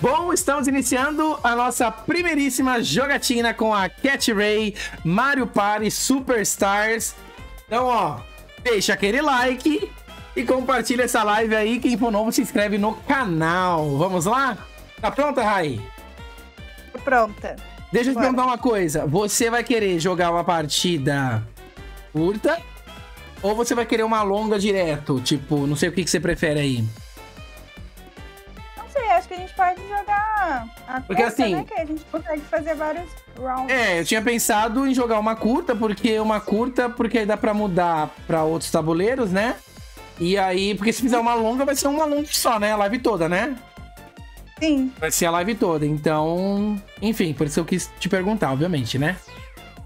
Bom, estamos iniciando a nossa primeiríssima jogatina com a Cat Ray Mario Party Superstars. Então, ó, deixa aquele like e compartilha essa live aí. Quem for novo, se inscreve no canal. Vamos lá? Tá pronta, Rai? Tô pronta. Deixa eu te perguntar uma coisa. Você vai querer jogar uma partida curta ou você vai querer uma longa direto? Tipo, não sei o que, que você prefere aí. Que a gente pode jogar a Porque assim- né? Que a gente consegue fazer vários rounds. É, eu tinha pensado em jogar uma curta, porque uma curta, porque aí dá pra mudar pra outros tabuleiros, né? E aí, porque se fizer uma longa, vai ser uma longa só, né? A live toda, né? Sim. Vai ser a live toda. Então, enfim, por isso eu quis te perguntar, obviamente, né?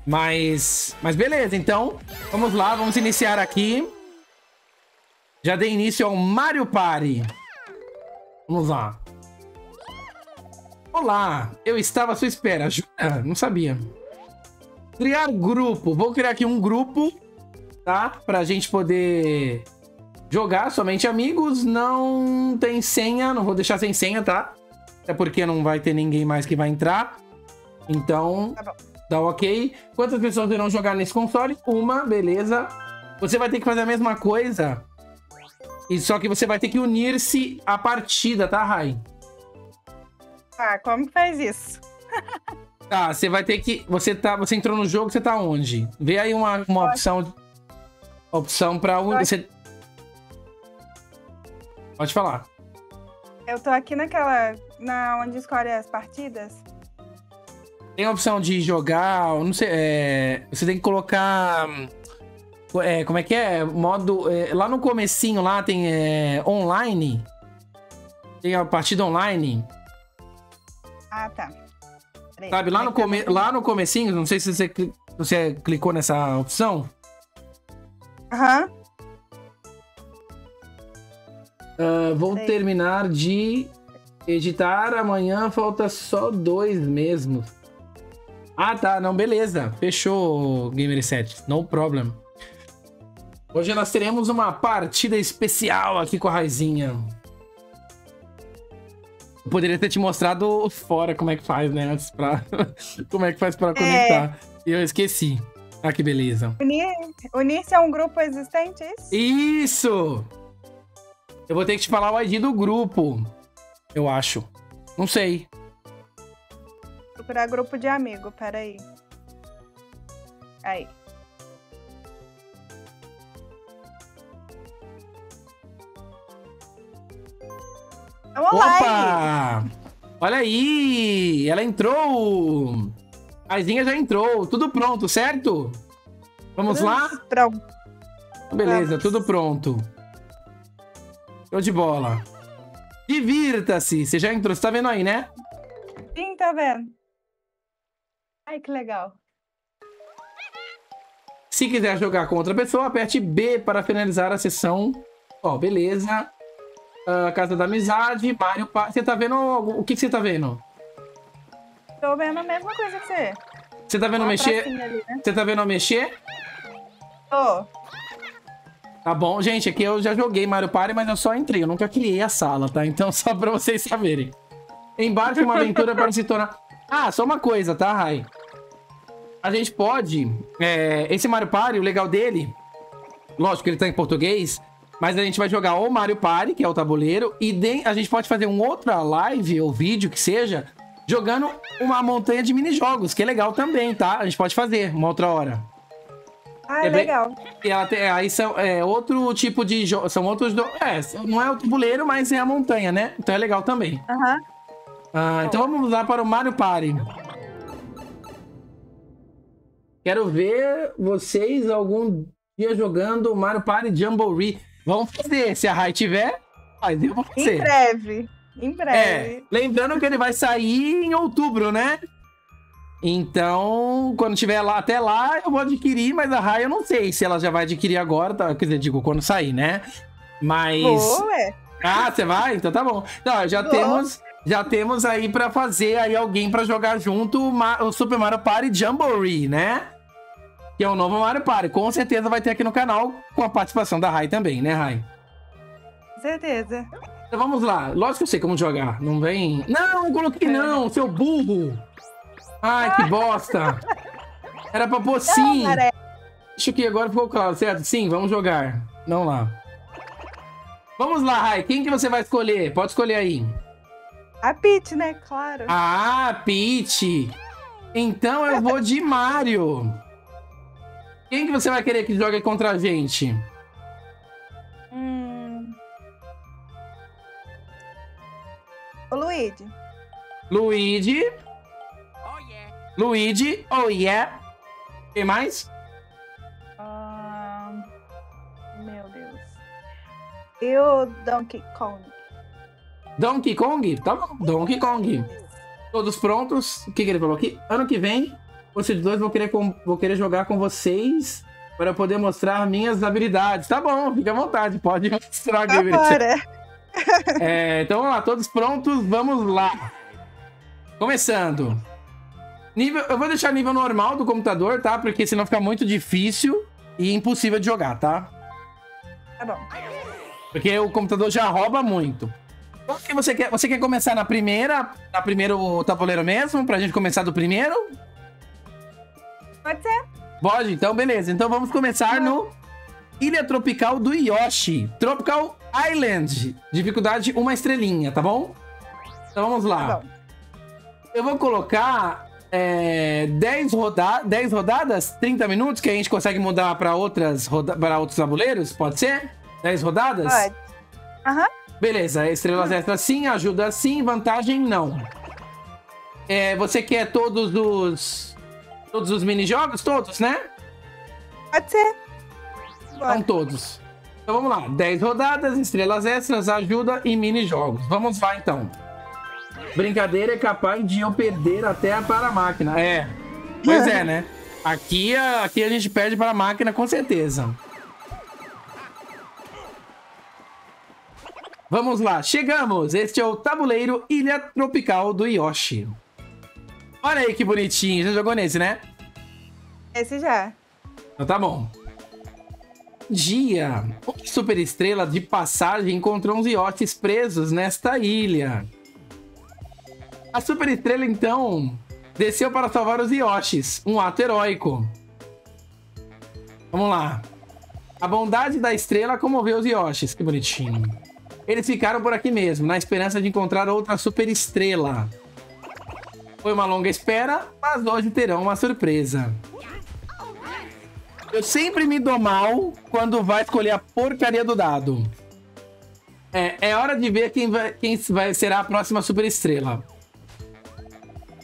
Mas, mas beleza, então, vamos lá, vamos iniciar aqui. Já dei início ao Mario Party. Vamos lá. Olá, eu estava à sua espera. Ju- Ah, não sabia. Criar grupo. Vou criar aqui um grupo, tá? Pra gente poder jogar somente amigos. Não tem senha, não vou deixar sem senha, tá? Até porque não vai ter ninguém mais que vai entrar. Então, Tá dá ok. Quantas pessoas irão jogar nesse console? Uma, beleza. Você vai ter que fazer a mesma coisa. E só que você vai ter que unir-se à partida, tá, Rai? Tá, como faz isso? Tá, você vai ter que. Você tá. Você entrou no jogo, você tá onde? Vê aí uma, uma opção. Opção pra un... Pode. você... Pode falar. Eu tô aqui naquela. Na onde escolhe as partidas. Tem a opção de jogar. Não sei. é, você tem que colocar. é, como é que é? Modo. é, lá no comecinho lá tem é, online. Tem a partida online. Ah, tá. Peraí, Sabe, lá no, é come... que eu- lá no comecinho, não sei se você, cli- você clicou nessa opção. Aham. Ah, vou Sei. terminar de editar amanhã, falta só dois mesmo. Ah, tá, não, beleza. Fechou, Gamer 7. No problem. Hoje nós teremos uma partida especial aqui com a Raizinha. Poderia ter te mostrado fora como é que faz, né? Antes pra. como é que faz pra conectar. E eu esqueci. Ah, que beleza. Unir- Unir-se a um grupo existente, é isso? Isso! Eu vou ter que te falar o ID do grupo. Eu acho. Não sei. Procurar grupo de amigo, peraí. Aí. Aí. Opa! Olha aí! Ela entrou! A Izinha já entrou. Tudo pronto, certo? Vamos lá? Pronto. Beleza, Vamos. tudo pronto. Show de bola. Divirta-se! Você já entrou, você tá vendo aí, né? Sim, tá vendo? Ai, que legal. Se quiser jogar com outra pessoa, aperte B para finalizar a sessão. Ó, beleza. Ah, Casa da Amizade, Mario Party. Você tá vendo. O que, que você tá vendo? Tô vendo a mesma coisa que você. Você tá vendo Lá mexer? ali, né? Você tá vendo mexer? Tô. Tá bom, gente. Aqui eu já joguei Mario Party, mas eu só entrei. Eu nunca criei a sala, tá? Então, só pra vocês saberem. Embarque em uma aventura para se tornar. Ah, só uma coisa, tá, Rai? A gente pode. é, esse Mario Party, o legal dele. Lógico que ele tá em português. Mas a gente vai jogar o Mario Party, que é o tabuleiro. E de- a gente pode fazer uma outra live ou vídeo que seja. Jogando uma montanha de minijogos, que é legal também, tá? A gente pode fazer uma outra hora. Ah, É bem- legal. E tem, aí são é, outro tipo de jogo. São outros. Do, é, não é o tabuleiro, mas é a montanha, né? Então é legal também. Ah, então vamos lá para o Mario Party. Quero ver vocês algum dia jogando Mario Party Jamboree. Vamos fazer. Se a Rai tiver, faz. Eu vou Em fazer. breve. Em É, breve. lembrando que ele vai sair em outubro, né? Então, quando tiver lá até lá, eu vou adquirir, mas a Rai eu não sei se ela já vai adquirir agora, tá? quer dizer, digo, quando sair, né? Mas. Ué. Ah, você vai? Então tá bom. Não, já Vou. temos, já temos aí pra fazer aí alguém pra jogar junto o Super Mario Party Jamboree, né? Que é o novo Mario Party. Com certeza vai ter aqui no canal com a participação da Rai também, né, Rai? Com certeza. Então vamos lá. Lógico que eu sei como jogar. Não vem. Não, coloquei não, seu burro. Ai, que bosta. Era pra pôr sim. Acho que agora ficou claro, certo? Sim, vamos jogar. Vamos lá. Vamos lá, Rai. Quem que você vai escolher? Pode escolher aí. a Peach, né? Claro. Ah, Peach. Então eu vou de Mario. Quem que você vai querer que jogue contra a gente? Hum. O Luigi. Luigi. Luigi. Oh, yeah. Quem mais? Ah, meu Deus. E o Donkey Kong. Donkey Kong? Tá bom. Donkey Kong. Todos prontos? O que, que ele falou aqui? Ano que vem, vocês dois vão querer, com- vou querer jogar com vocês para poder mostrar minhas habilidades. Tá bom, fica à vontade. Pode mostrar, Gabriel. É, então vamos lá, todos prontos, vamos lá. Começando. Nível, eu vou deixar nível normal do computador, tá? Porque senão fica muito difícil e impossível de jogar, tá? Tá bom. Porque o computador já rouba muito. Qual que você quer? Você quer começar na primeira, na primeiro tabuleiro mesmo, pra gente começar do primeiro? Pode ser? Pode, então beleza. Então vamos começar no Ilha Tropical do Yoshi. Tropical Island. Dificuldade uma estrelinha, tá bom? Então vamos lá. Tá. Eu vou colocar é, 10, roda 10 rodadas, 30 minutos, que a gente consegue mudar para outras roda para outros tabuleiros, pode ser? 10 rodadas? Pode. Aham. Beleza, estrelas extras sim, ajuda sim, vantagem não. É, você quer todos os todos os mini-jogos? Todos, né? Pode ser. São Bora. todos. Então vamos lá, 10 rodadas, estrelas extras, ajuda e mini-jogos. Vamos lá então. Brincadeira é capaz de eu perder até para a máquina. É. Pois é, né? Aqui, aqui a gente perde para a máquina com certeza. Vamos lá, chegamos. Este é o tabuleiro Ilha Tropical do Yoshi. Olha aí que bonitinho. Já jogou nesse, né? Esse já. Então tá bom. Dia. Uma superestrela de passagem encontrou uns iotes presos nesta ilha. A superestrela, então, desceu para salvar os Yoshis. Um ato heróico. Vamos lá. A bondade da estrela comoveu os Yoshis. Que bonitinho. Eles ficaram por aqui mesmo, na esperança de encontrar outra superestrela. Foi uma longa espera, mas hoje terão uma surpresa. Eu sempre me dou mal quando vai escolher a porcaria do dado. É, é hora de ver quem vai, quem vai será a próxima superestrela.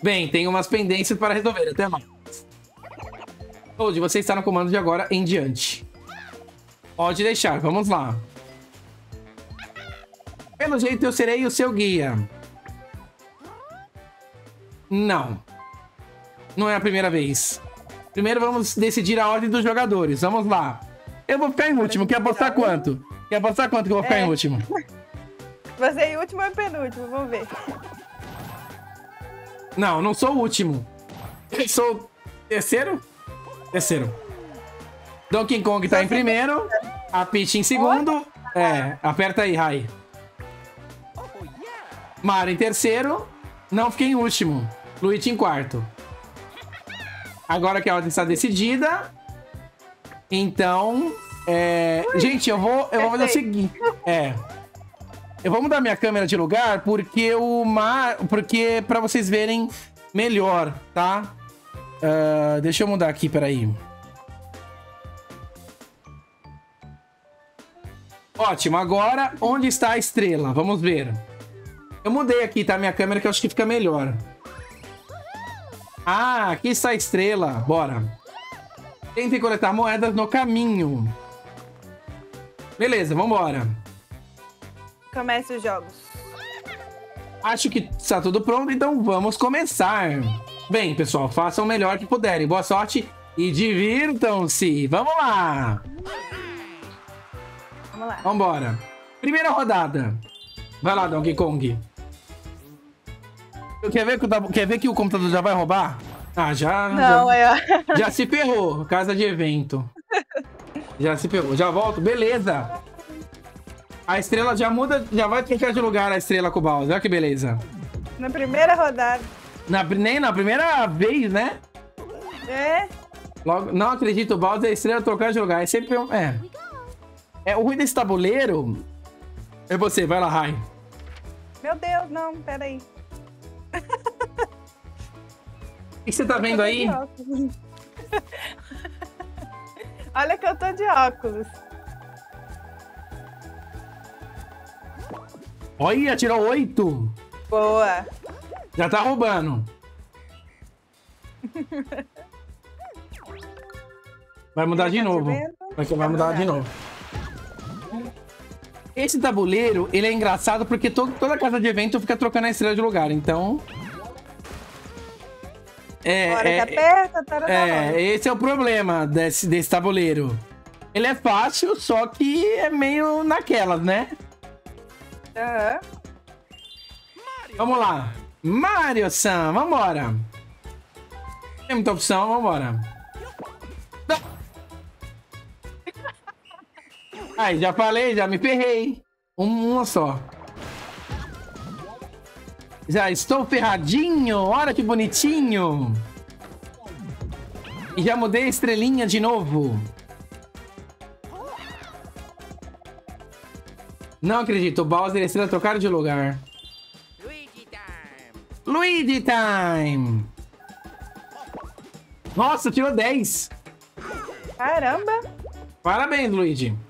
Bem, tem umas pendências para resolver. Até mais. Toad, você está no comando de agora em diante. Pode deixar, vamos lá. Pelo jeito, eu serei o seu guia. Não. Não é a primeira vez. Primeiro vamos decidir a ordem dos jogadores. Vamos lá. Eu vou ficar em último. Quer apostar quanto? Quer apostar quanto que eu vou ficar É. em último? Você é último ou penúltimo? Vamos ver. Não, não sou o último. Eu sou terceiro? Terceiro. Donkey Kong tá em primeiro. A Peach em segundo. É, aperta aí, Rai. Mario em terceiro. Não, fiquei em último. Luigi em quarto. Agora que a ordem está decidida. Então. é, Gente, eu vou, eu vou fazer o seguinte. É. Eu vou mudar minha câmera de lugar porque o mar. Porque pra vocês verem melhor, tá? Ah, deixa eu mudar aqui, peraí. Ótimo, agora onde está a estrela? Vamos ver. Eu mudei aqui, tá? Minha câmera que eu acho que fica melhor. Ah, aqui está a estrela. Bora. Tente coletar moedas no caminho. Beleza, vambora. Comece os jogos. Acho que está tudo pronto, então vamos começar. Bem, pessoal, façam o melhor que puderem. Boa sorte e divirtam-se. Vamos lá. Vamos lá. Vambora. Primeira rodada. Vai lá, Donkey Kong. Quer ver que o, quer ver que o computador já vai roubar? Ah, já. Não, já, é. ó. já se ferrou. Casa de evento. Já se ferrou. Já volto. Beleza. A estrela já muda, já vai trocar de lugar a estrela com o Bowser. Olha que beleza. Na primeira rodada. Na, nem na primeira vez, né? É? Logo, não acredito, o Bowser e a estrela trocar de lugar. É sempre um. É. É, o ruim desse tabuleiro. É você, vai lá, Rai. Meu Deus, não, peraí. O que você tá vendo aí? Olha que eu tô de óculos. Olha, tirou oito. Boa. Já tá roubando. Vai mudar de novo. Vai, vai mudar de novo. Esse tabuleiro, ele é engraçado porque todo, toda casa de evento fica trocando a estrela de lugar, então... É, Hora é, que aperta, é, esse é o problema desse, desse tabuleiro. Ele é fácil, só que é meio naquelas, né? Uhum. Vamos lá. Mario Sam, vambora. Tem muita opção, vambora. Ai, já falei, já me ferrei. Uma só. Já estou ferradinho. Olha que bonitinho. E já mudei a estrelinha de novo. Não acredito. O Bowser e a estrela trocaram de lugar. Luigi Time. Luigi Time. Nossa, tirou 10. Caramba. Parabéns, Luigi.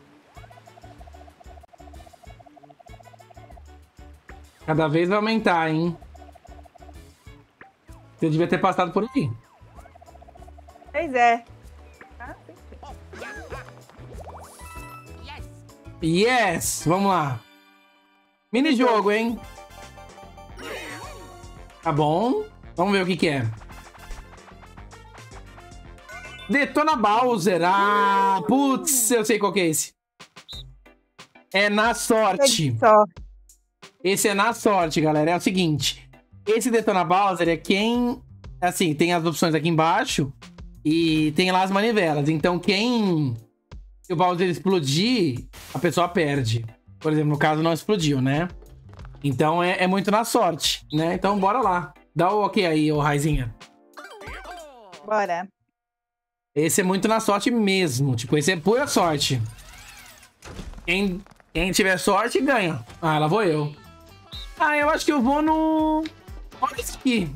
Cada vez vai aumentar, hein? Você devia ter passado por aqui. Pois é. yes! Vamos lá. Mini jogo, hein? Tá bom. Vamos ver o que que é. Detona Bowser. Ah, putz, eu sei qual que é esse. É na sorte. sorte. Esse é na sorte, galera. É o seguinte. Esse Detona Bowser é quem... Assim, tem as opções aqui embaixo. E tem lá as manivelas. Então, quem... Se o Bowser explodir, a pessoa perde. Por exemplo, no caso, não explodiu, né? Então, é, é muito na sorte, né? Então, bora lá. Dá o ok aí, ô Raizinha. Bora. Esse é muito na sorte mesmo. Tipo, esse é pura sorte. Quem, quem tiver sorte, ganha. Ah, lá vou eu. Ah, eu acho que eu vou no... Olha isso aqui.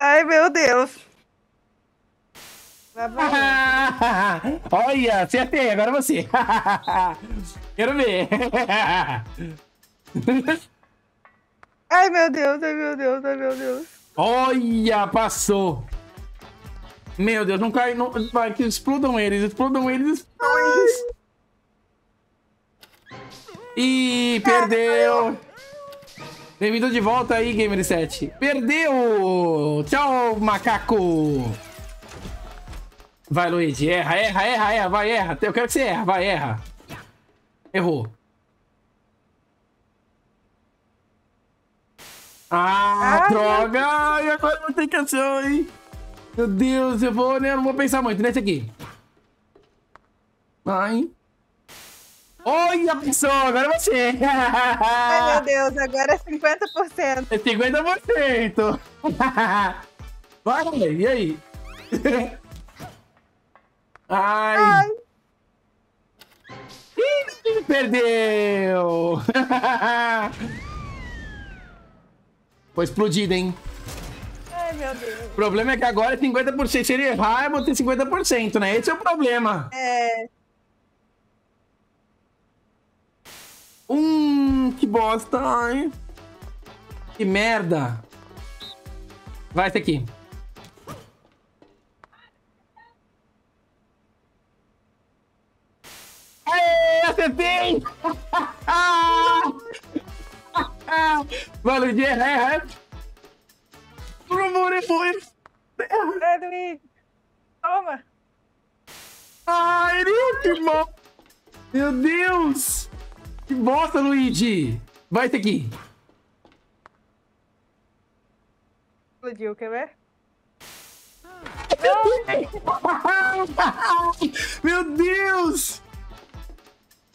Ai, meu Deus. Olha, acertei. Agora você. Quero ver. ai, meu Deus. Ai, meu Deus. Ai, meu Deus. Olha, passou. Meu Deus, não cai. Não... Vai, que explodam eles. Explodam eles. Explodam eles. Ih, perdeu! Bem-vindo de volta aí, Gamer7. Perdeu! Tchau, macaco! Vai, Luigi. Erra, erra, erra, erra. Vai, erra. Eu quero que você erra. Vai, erra. Errou. Ah, Ai, droga! Ai, agora não tem canção, hein? Meu Deus, eu vou, né? Eu não vou pensar muito nesse aqui. Vai. Olha, pessoa, agora é você. Ai, meu Deus, agora é 50%. É 50%. Vai, e aí? Ai. Ai. Ih, perdeu. Foi explodido, hein? Ai, meu Deus. O problema é que agora é 50%. Se ele errar, eu vou ter 50%, né? Esse é o problema. É. Hum, que bosta. Ai. Que merda. Vai esse aqui. Aê, acertei! Mano, de errar. Por favor, foi. Edwin, toma. Ai, que bom. Meu Deus. Que bosta, Luigi! Vai ter aqui. Explodiu, quer ver? Meu Deus!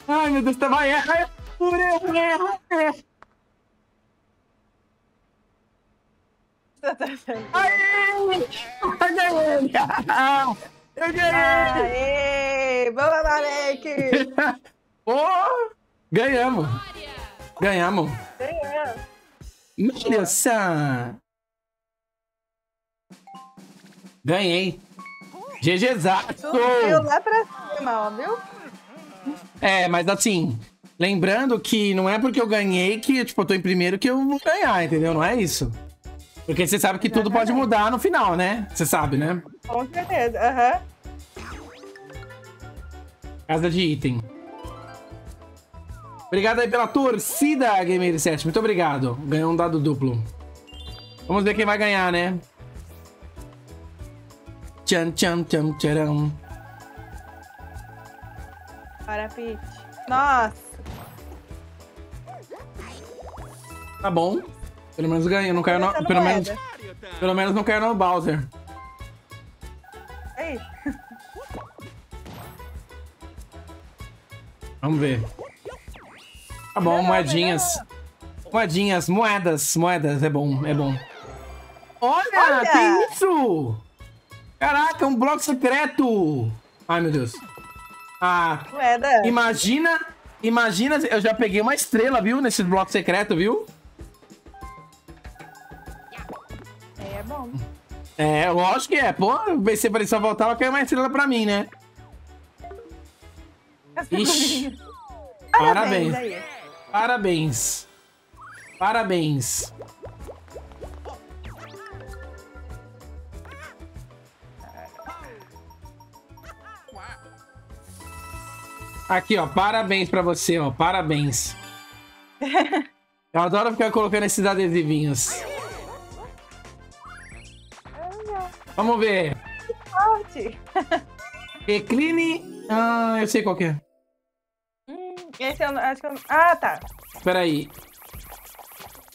Ai, meu Deus, tá vai. É, é, é, é. Aê! Eu ganhei! Eu ganhei! Aê! Vamos lá! Oh, ganhamos! Ganhamos! Ganhamos! Nossa! Ganhei! GGzaço! Subiu lá pra cima, ó, viu? É, mas assim, lembrando que não é porque eu ganhei que, tipo, eu tô em primeiro que eu vou ganhar, entendeu? Não é isso. Porque você sabe que tudo pode mudar no final, né? Você sabe, né? Com certeza, aham. Casa de item. Obrigado aí pela torcida, Gamer 7. Muito obrigado. Ganhou um dado duplo. Vamos ver quem vai ganhar, né? Tchan, tchan, tchan, tcharam. Para, Pete. Nossa! Tá bom. Pelo menos ganhei. Não caiu no... Pelo moeda. menos... Pelo menos não caiu no Bowser. Aí. Vamos ver. Tá bom, moedinhas. Moedinhas, moedas, moedas. É bom, é bom. Olha, Olha! que isso? Caraca, um bloco secreto. Ai, meu Deus. Ah, Moeda. imagina, imagina, eu já peguei uma estrela, viu, nesse bloco secreto, viu? Aí é bom. É, lógico que é. Pô, pensei pra ele só voltar, vai cair uma estrela pra mim, né? Ixi. Parabéns. aí. Parabéns. Parabéns. Aqui, ó. Parabéns pra você, ó. Parabéns. Eu adoro ficar colocando esses adesivinhos. Vamos ver. Forte. Recline. Ah, eu sei qual que é. Esse eu não- acho que eu... Ah, tá. Peraí.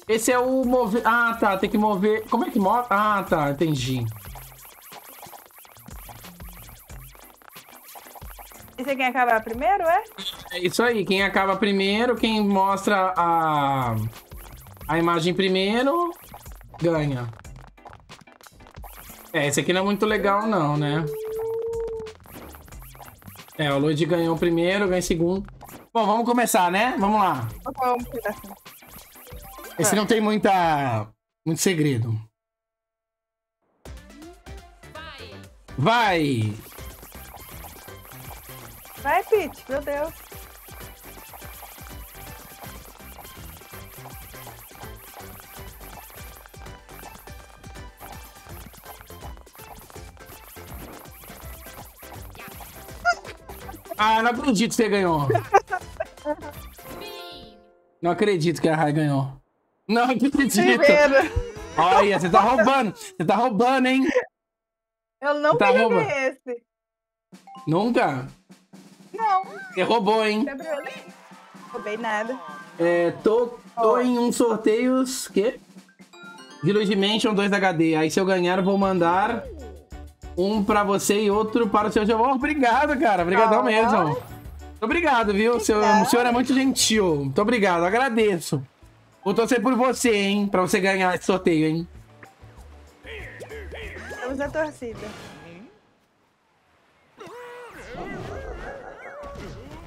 Esse é o mover. Ah, tá. Tem que mover. Como é que move? Ah, tá. Entendi. Esse é quem acabar primeiro, é? É isso aí. Quem acaba primeiro, quem mostra a, a imagem primeiro, ganha. É, esse aqui não é muito legal, não, né? É, o Luigi ganhou o primeiro, ganhou o segundo. Bom, vamos começar, né? Vamos lá. Colocar um pedacinho. Esse não tem muita. muito segredo. Vai! Vai, Pete. Meu Deus. Ah, não acredito que você ganhou. Não acredito que a Rai ganhou. Não acredito. Olha, você tá roubando. Você tá roubando, hein? Eu não Tá peguei rouba. esse. Nunca? Não. Você roubou, hein? Roubei nada. É, tô, tô em um sorteios. Que? Village Dimension 2 HD. Aí se eu ganhar, eu vou mandar um pra você e outro para o seu Giovanni. Obrigado, cara. Obrigadão Ah. mesmo. Muito obrigado, viu? O seu- o senhor é muito gentil. Muito obrigado, agradeço. Vou torcer por você, hein? Pra você ganhar esse sorteio, hein? Estamos na torcida.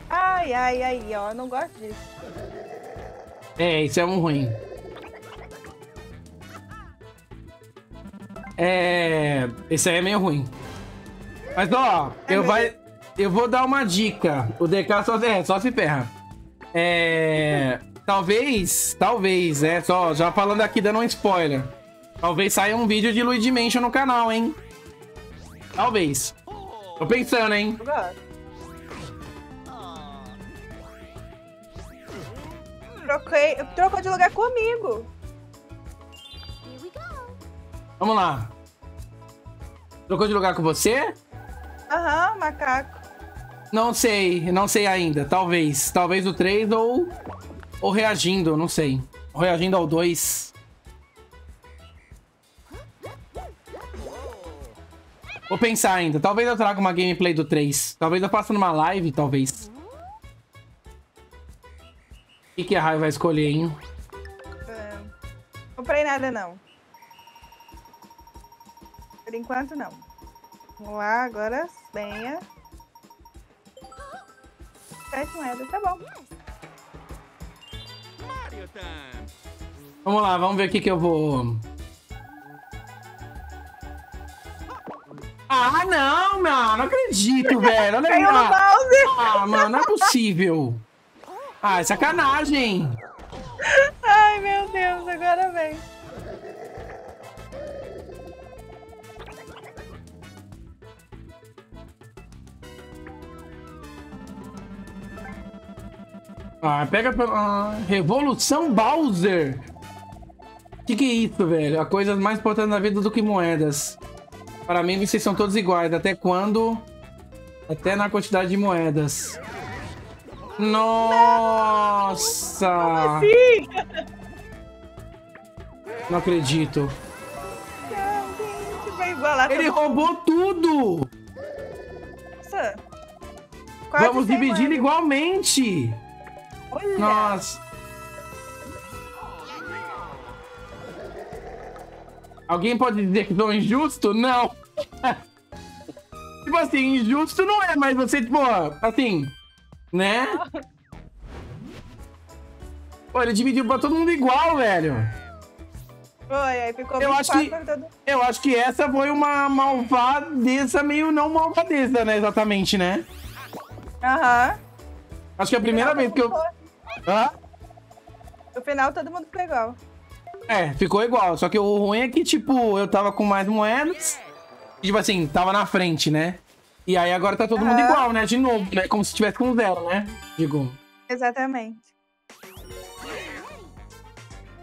Ai, ai, ai, ó. Não gosto disso. É, isso é um ruim. É. Esse aí é meio ruim. Mas ó, eu vai. Eu vou dar uma dica. O DK só, é, só se ferra. É. Talvez, talvez, é, só já falando aqui, dando um spoiler. Talvez saia um vídeo de Luigi Mansion no canal, hein? Talvez. Tô pensando, hein? Troquei, trocou de lugar comigo. Vamos lá. Trocou de lugar com você? Aham, macaco. Não sei, não sei ainda. Talvez. Talvez o 3 ou. Ou reagindo, não sei. Reagindo ao 2. Vou pensar ainda. Talvez eu traga uma gameplay do 3. Talvez eu faça numa live, talvez. que, que a Rai vai escolher, hein? Ah, comprei nada, não. Por enquanto, não. Vamos lá, agora venha. Sete moedas, tá bom. Vamos lá, vamos ver o que, que eu vou. Ah, não, mano, não acredito, velho. Olha aí. Ah, ah, mano, não é possível. Ah, é sacanagem. Ai, meu Deus, agora vem. Ah, pega pela. ah, Revolução Bowser. Que que é isso, velho? A coisa mais importante na vida do que moedas. Para mim, vocês são todos iguais. Até quando? Até na quantidade de moedas. Nossa! Não acredito. Não, igualar Ele roubou tudo! Nossa. Quase Vamos dividir moedas. igualmente! Olha. Nossa! Alguém pode dizer que sou injusto? Não! tipo assim, injusto não é, mas você, tipo, assim, né? Pô, ele dividiu pra todo mundo igual, velho. Foi, aí ficou Eu 24 acho que- pra todo Eu acho que essa foi uma malvadeza meio não malvadeza, né? Exatamente, né? Aham. Acho que é a primeira vez que eu. Hã? No final, todo mundo ficou igual. É, ficou igual. Só que o ruim é que, tipo, eu tava com mais moedas. E, tipo assim, tava na frente, né? E aí agora tá todo mundo Aham. igual, né? De novo, né? Como se tivesse com zero, né? Digo. Exatamente.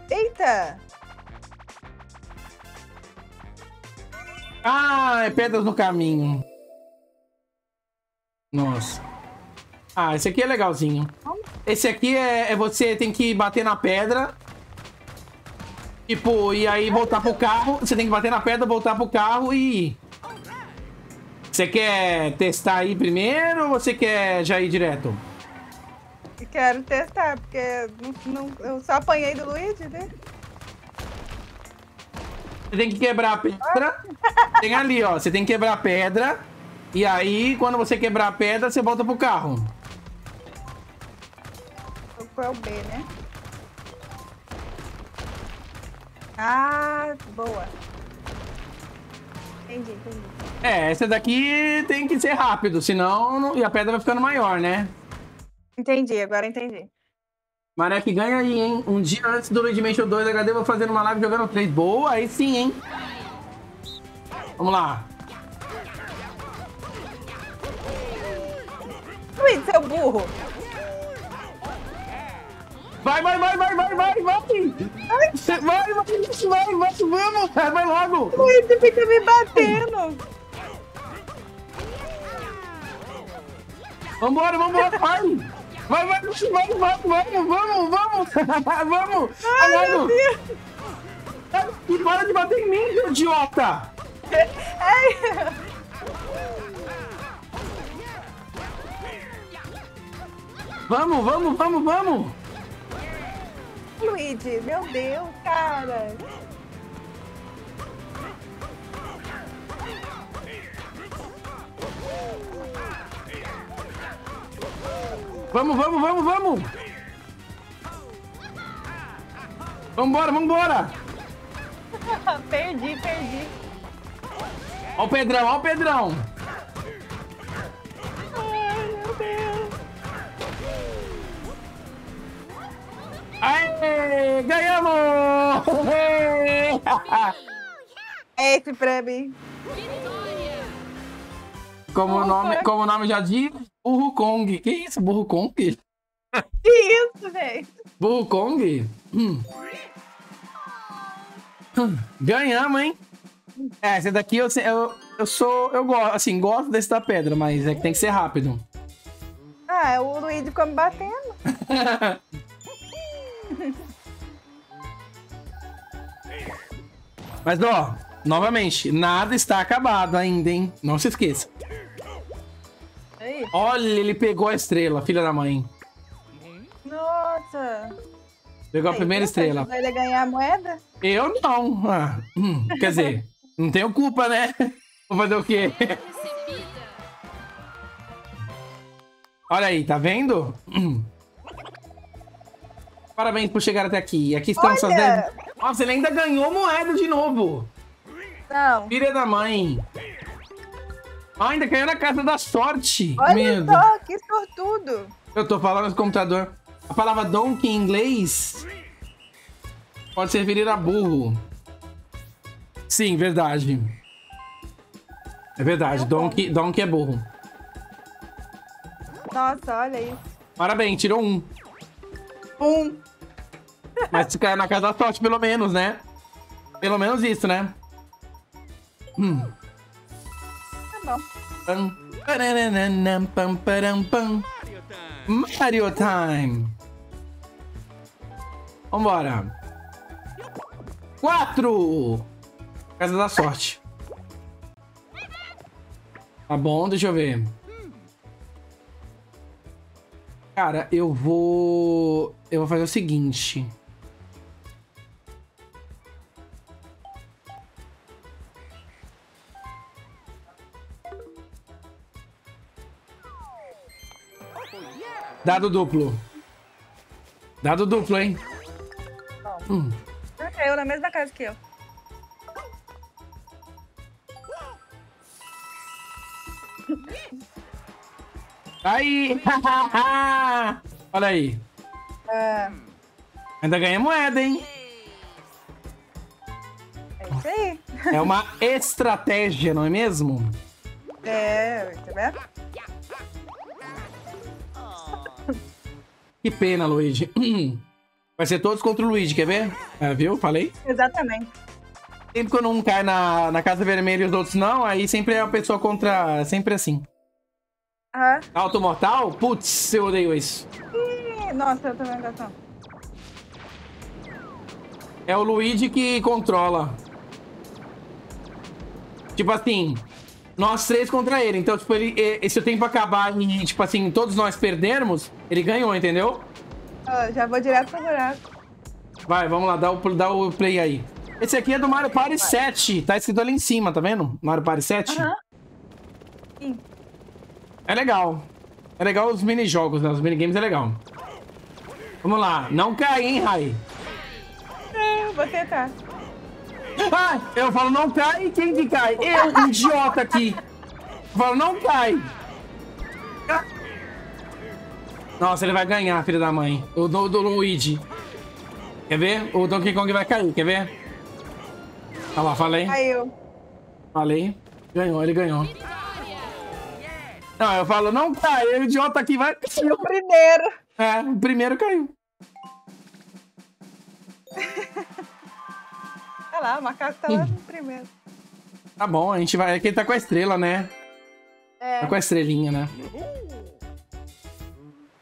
Eita! Ah, é pedras no caminho. Nossa. Ah, esse aqui é legalzinho. Esse aqui é, é você tem que bater na pedra. Tipo, e aí voltar pro carro. Você tem que bater na pedra, voltar pro carro e ir. Você quer testar aí primeiro ou você quer já ir direto? E quero testar, porque não, não- eu só apanhei do Luigi, né? Você tem que quebrar a pedra. Tem ali, ó. Você tem que quebrar a pedra. E aí, quando você quebrar a pedra, você volta pro carro. É o B, né? Ah, boa. Entendi, entendi. É, essa daqui tem que ser rápido, senão. não- E a pedra vai ficando maior, né? Entendi, agora entendi. Maré que ganha aí, hein? Um dia antes do Luigi Mansion 2 HD, eu vou fazer uma live jogando 3. Boa, aí sim, hein? Vamos lá. Luigi, seu burro! Vai, vai, vai, vai, vai, vai, vai! Vai, vai, vai, vai, vamos! Vai, vai logo! Luigi fica me batendo! Vambora, vambora, vai! Vai, vai, vai, vai, vamos, vamos, vamos! vamos! Ai, Vai meu logo! Deus! E para de bater em mim, seu idiota! Ai! Vamos, vamos, vamos, vamos! Luigi, meu Deus, cara! Vamos, vamos, vamos, vamos! Vambora, vambora! perdi, perdi. Ó o Pedrão, ó o Pedrão! Aê! Ganhamos! Esse pra mim. Como o nome, como o nome já diz, Burro Kong. Que isso, Burro Kong? Que isso, gente? Burro Kong? Hum. Hum, Ganhamos, hein? É, esse daqui eu, eu, eu sou. Eu gosto, assim, gosto desse da pedra, mas é que tem que ser rápido. Ah, o Luigi ficou me batendo. Mas, ó, novamente, nada está acabado ainda, hein? Não se esqueça. Aí. Olha, ele pegou a estrela, filha da mãe. Nossa. Pegou a primeira estrela. Ele ganhar a moeda? Eu não. Ah, hum, quer dizer, não tenho culpa, né? Vou fazer o quê? Olha aí, tá vendo? Parabéns por chegar até aqui. Aqui estão suas Olha! 10. Nossa, ele ainda ganhou moeda de novo. Não. Filha da mãe. Ah, ainda caiu na casa da sorte. Olha Deus. só, que sortudo. Eu tô falando no computador. A palavra donkey em inglês pode se referir a burro. Sim, verdade. É verdade, donkey, donkey é burro. Nossa, olha isso. Parabéns, tirou um. Um. Mas caiu na casa da sorte, pelo menos, né? Pelo menos isso, né? Hum. Tá bom. Mario Time! Vambora! Quatro! Casa da sorte. Tá bom, deixa eu ver. Cara, eu vou... Eu vou fazer o seguinte. Dado duplo. Dado duplo, hein? Hum. Ah, Caiu na mesma casa que eu. Aí! Olha aí. Ah, Ainda ganha moeda, hein? é isso aí. É uma estratégia, não é mesmo? É, tá vendo? Que pena, Luigi. Vai ser todos contra o Luigi, quer ver? É, viu? Falei. Exatamente. Sempre quando um cai na, na Casa Vermelha e os outros não, aí sempre é a pessoa contra... Sempre assim. Ah, Auto Mortal? Putz, eu odeio isso. ih, nossa, eu vendo essa. É o Luigi que controla. Tipo assim, nós três contra ele. Então, tipo, ele, e- se o tempo acabar e, tipo assim, todos nós perdermos, ele ganhou, entendeu? Ó, já vou direto pro buraco. Vai, vamos lá, dá o, dá o play aí. Esse aqui é do Mario Party 7. Tá escrito ali em cima, tá vendo? Mario Party 7. Aham. Sim. É legal. É legal os minijogos, né? Os minigames é legal. Vamos lá. Não cai, hein, Rai? É, vou tentar. Ah, eu falo não cai e quem que cai? Eu, idiota aqui. Eu falo não cai. Nossa, ele vai ganhar, filho da mãe. O do, do Luigi. Quer ver? O Donkey Kong vai cair, quer ver? Olha lá, falei. Caiu. Falei. Ganhou, ele ganhou. Não, eu falo, não cai, o idiota aqui vai. O primeiro. É, o primeiro caiu. Olha lá, o macaco tá lá no primeiro. Tá bom, a gente vai. É que ele tá com a estrela, né? É. Tá com a estrelinha, né?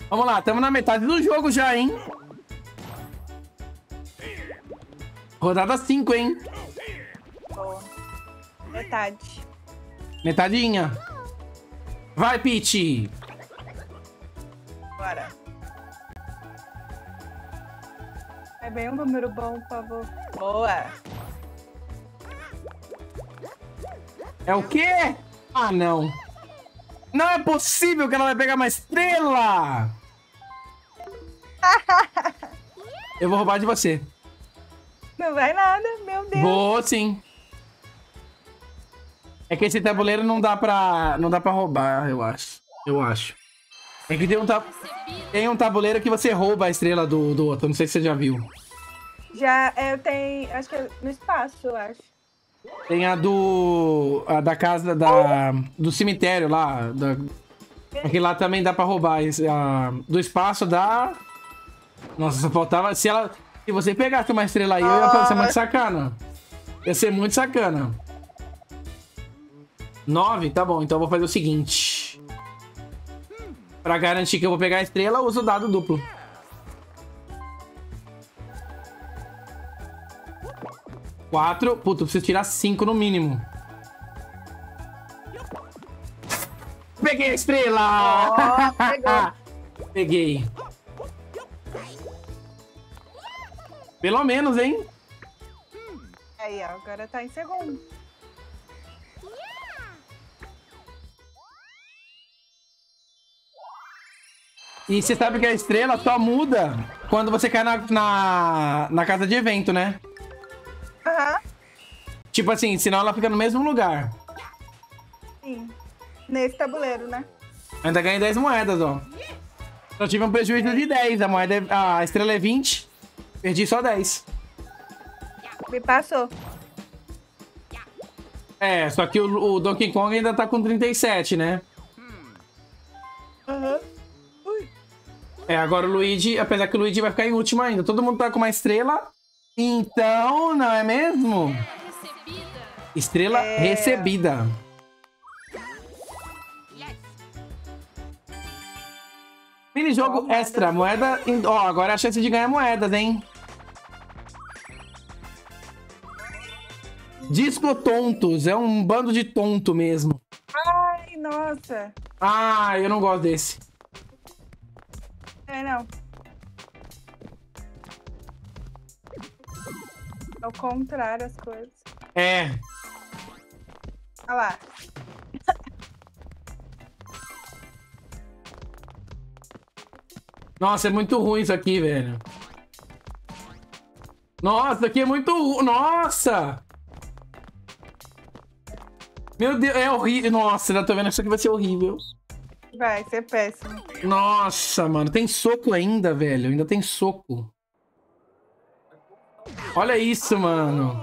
Vamos lá, estamos na metade do jogo já, hein? Rodada 5, hein? Boa. Metade. Metadinha. Vai, Peach! Bora. É bem um número bom, por favor. Boa. É o quê? Ah, não. Não é possível que ela vai pegar uma estrela! Eu vou roubar de você. Não vai nada, meu Deus. Vou sim. É que esse tabuleiro não dá pra. não dá pra roubar, eu acho. Eu acho. É que tem um, tab... tem um tabuleiro que você rouba a estrela do, do outro. Não sei se você já viu. Já é, tem, acho que é no espaço, eu acho. Tem a do. a da casa da. do cemitério lá. Da... Lá também dá pra roubar. A... Do espaço dá. Nossa, só faltava. Se ela. Se você pegasse uma estrela aí, eu ia falar, ser muito sacana. Ia ser muito sacana. Nove? Tá bom, então eu vou fazer o seguinte. Pra garantir que eu vou pegar a estrela, eu uso o dado duplo. Quatro. Puta, eu preciso tirar cinco no mínimo. Peguei a estrela! Pegou. Peguei. Pelo menos, hein? Aí, ó, agora tá em segundo. E você sabe que a estrela só muda quando você cai na, na, na casa de evento, né? Aham, Tipo assim, senão ela fica no mesmo lugar. sim. Nesse tabuleiro, né? Ainda ganhei 10 moedas, ó. Só tive um prejuízo de 10. A moeda é- a estrela é 20. Perdi só 10. Me passou. É, só que o, o Donkey Kong ainda tá com 37, né? Aham. É, agora o Luigi, apesar que o Luigi vai ficar em último ainda. Todo mundo tá com uma estrela. Então, não é mesmo? Recebida. Estrela É. recebida. Minijogo Ó, extra, moeda. Ó, agora é a chance de ganhar moedas, hein? Disco tontos, é um bando de tonto mesmo. Ai, nossa. Ah, eu não gosto desse. É, não. Ao contrário as coisas. É, Olha lá. Nossa, é muito ruim isso aqui, velho. Nossa, isso aqui é muito ruim. Nossa! Meu Deus, é horrível. Nossa, já tô vendo isso aqui vai ser horrível. Vai ser péssimo. Nossa, mano, tem soco ainda, velho. Ainda tem soco. Olha isso, mano.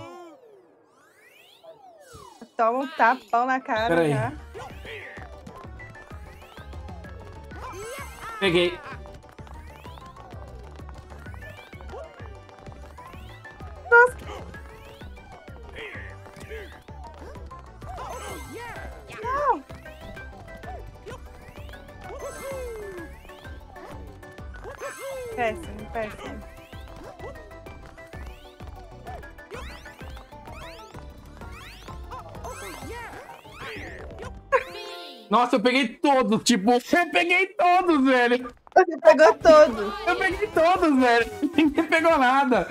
Toma um tapão na cara Pera aí. já. Peguei. Nossa, eu peguei todos. Tipo, eu peguei todos, velho. Você pegou todo. Eu peguei todos, velho. Ninguém pegou nada.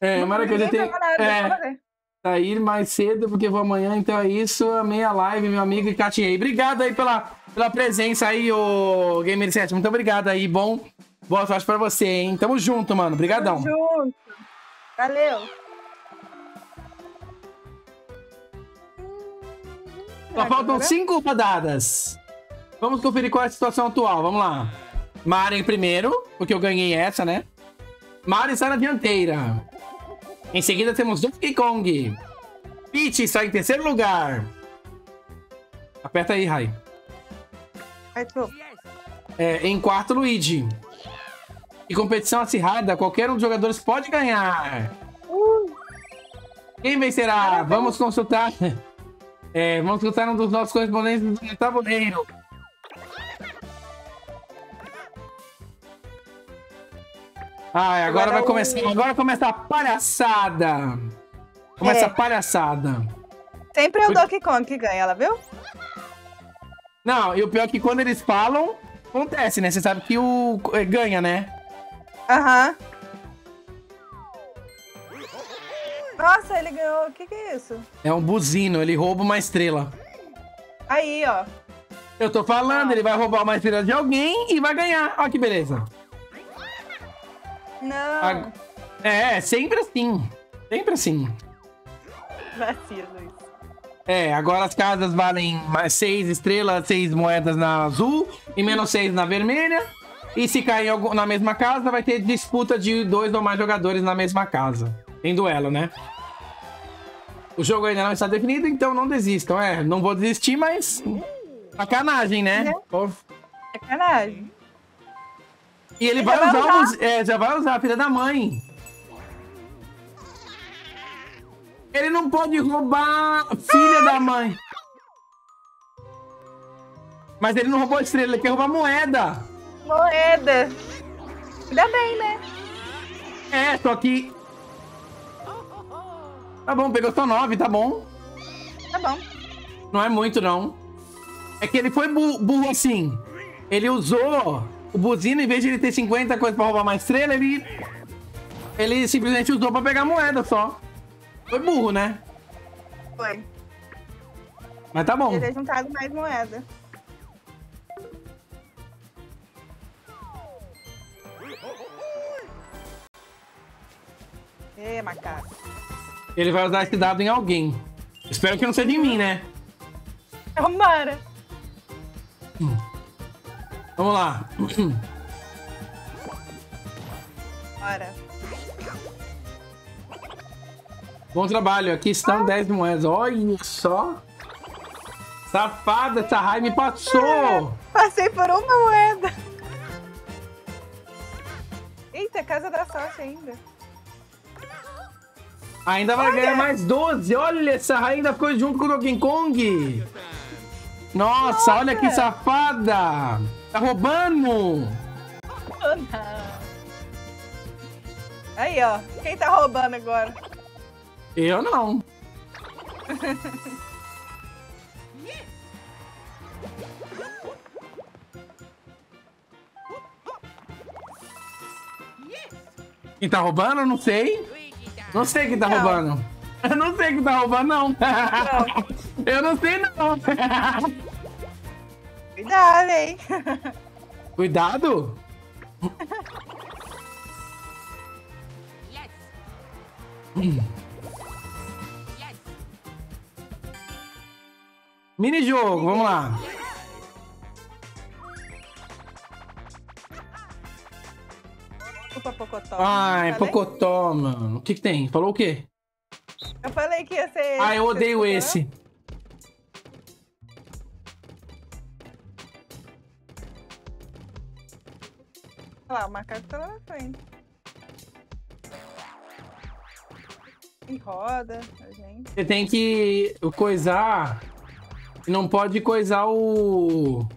É, Mara, que eu já Ninguém tenho. pegou nada, É, sair mais cedo porque vou amanhã, então é isso. Amei a live, meu amigo e Catiei. Obrigado aí pela, pela presença aí, ô Gamer 7. Muito obrigado aí, bom. Boa sorte pra você, hein? Tamo junto, mano. Obrigadão. Junto. Valeu. Só faltam cinco rodadas. Vamos conferir qual é a situação atual. Vamos lá. Mari em primeiro, porque eu ganhei essa, né? Mari está na dianteira. Em seguida temos Donkey Kong. Peach está em terceiro lugar. Aperta aí, Rai. É, em quarto, Luigi. E competição acirrada, qualquer um dos jogadores pode ganhar. Uh, Quem vencerá? Vamos consultar. É, vamos consultar um dos nossos correspondentes do tabuleiro. Ai, agora, Agora vai o- começar. Agora começa a palhaçada. Começa É. a palhaçada. sempre é o Donkey Kong que ganha, ela viu? Não, e o pior é que quando eles falam, acontece, né? Você sabe que o é, ganha, né? Aham. Nossa, ele ganhou. O que, que é isso? É um buzino, ele rouba uma estrela. Aí, ó. Eu tô falando, ele vai roubar uma estrela de alguém e vai ganhar. Olha que beleza. Não. Ag- É, sempre assim. Sempre assim. Vacilo isso. É, agora as casas valem mais seis estrelas, seis moedas na azul e menos seis na vermelha. E se cair na mesma casa, vai ter disputa de dois ou mais jogadores na mesma casa. Em duelo, né? O jogo ainda não está definido, então não desistam. É, não vou desistir, mas. Sacanagem, né? Né? Pô. Sacanagem. E ele Ele vai vai usar, usar. os- é, já vai usar a filha da mãe. Ele não pode roubar a filha da mãe. Mas ele não roubou a estrela, ele quer roubar moeda. Moeda. Ainda bem, né? É, só que. Tá bom, pegou só nove, tá bom. Tá bom. Não é muito, não. É que ele foi bu- burro assim. Ele usou o buzino, em vez de ele ter 50 coisas pra roubar uma estrela, ele Ele simplesmente usou pra pegar moeda só. Foi burro, né? Foi. Mas tá bom. Podia ter juntado mais moeda. Ê, macaco. Ele vai usar esse dado em alguém. Espero que não seja em mim, né? Tomara. Vamos lá. Bora. Bom trabalho. Aqui estão 10 moedas. Olha só. Safada, essa raiva me passou. Passei por uma moeda. Eita, casa da sorte ainda. Ainda vai ganhar mais 12. Olha, essa rainha ainda ficou junto com o Donkey Kong. Nossa, olha que safada. Tá roubando. Aí, ó. Quem tá roubando agora? Eu não. Quem tá roubando? Eu não sei. Não sei quem tá Não. roubando. Eu não sei quem tá roubando, não. Eu não sei, não. Cuidado, hein? Cuidado. Mini-jogo, vamos lá. Pocotó. Ai? Pocotó, mano. O que que tem? Falou o quê? Eu falei que ia ser. Ah, eu odeio esse. Olha lá, o macaco tá lá na frente. E roda, a gente. Você tem que coisar. Não pode coisar o.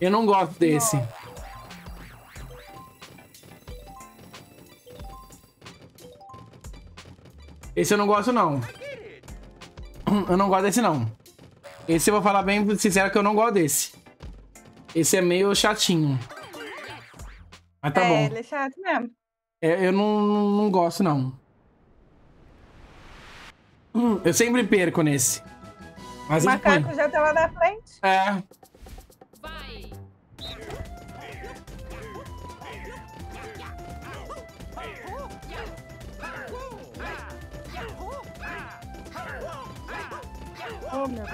Eu não gosto desse. Esse eu não gosto, não. Eu não gosto desse, não. Esse eu vou falar bem sincero que eu não gosto desse. Esse é meio chatinho. Mas tá é, bom. ele é chato mesmo. É, eu não, não gosto, não. Hum, eu sempre perco nesse. Mas O macaco já tá lá na frente. É. Deus.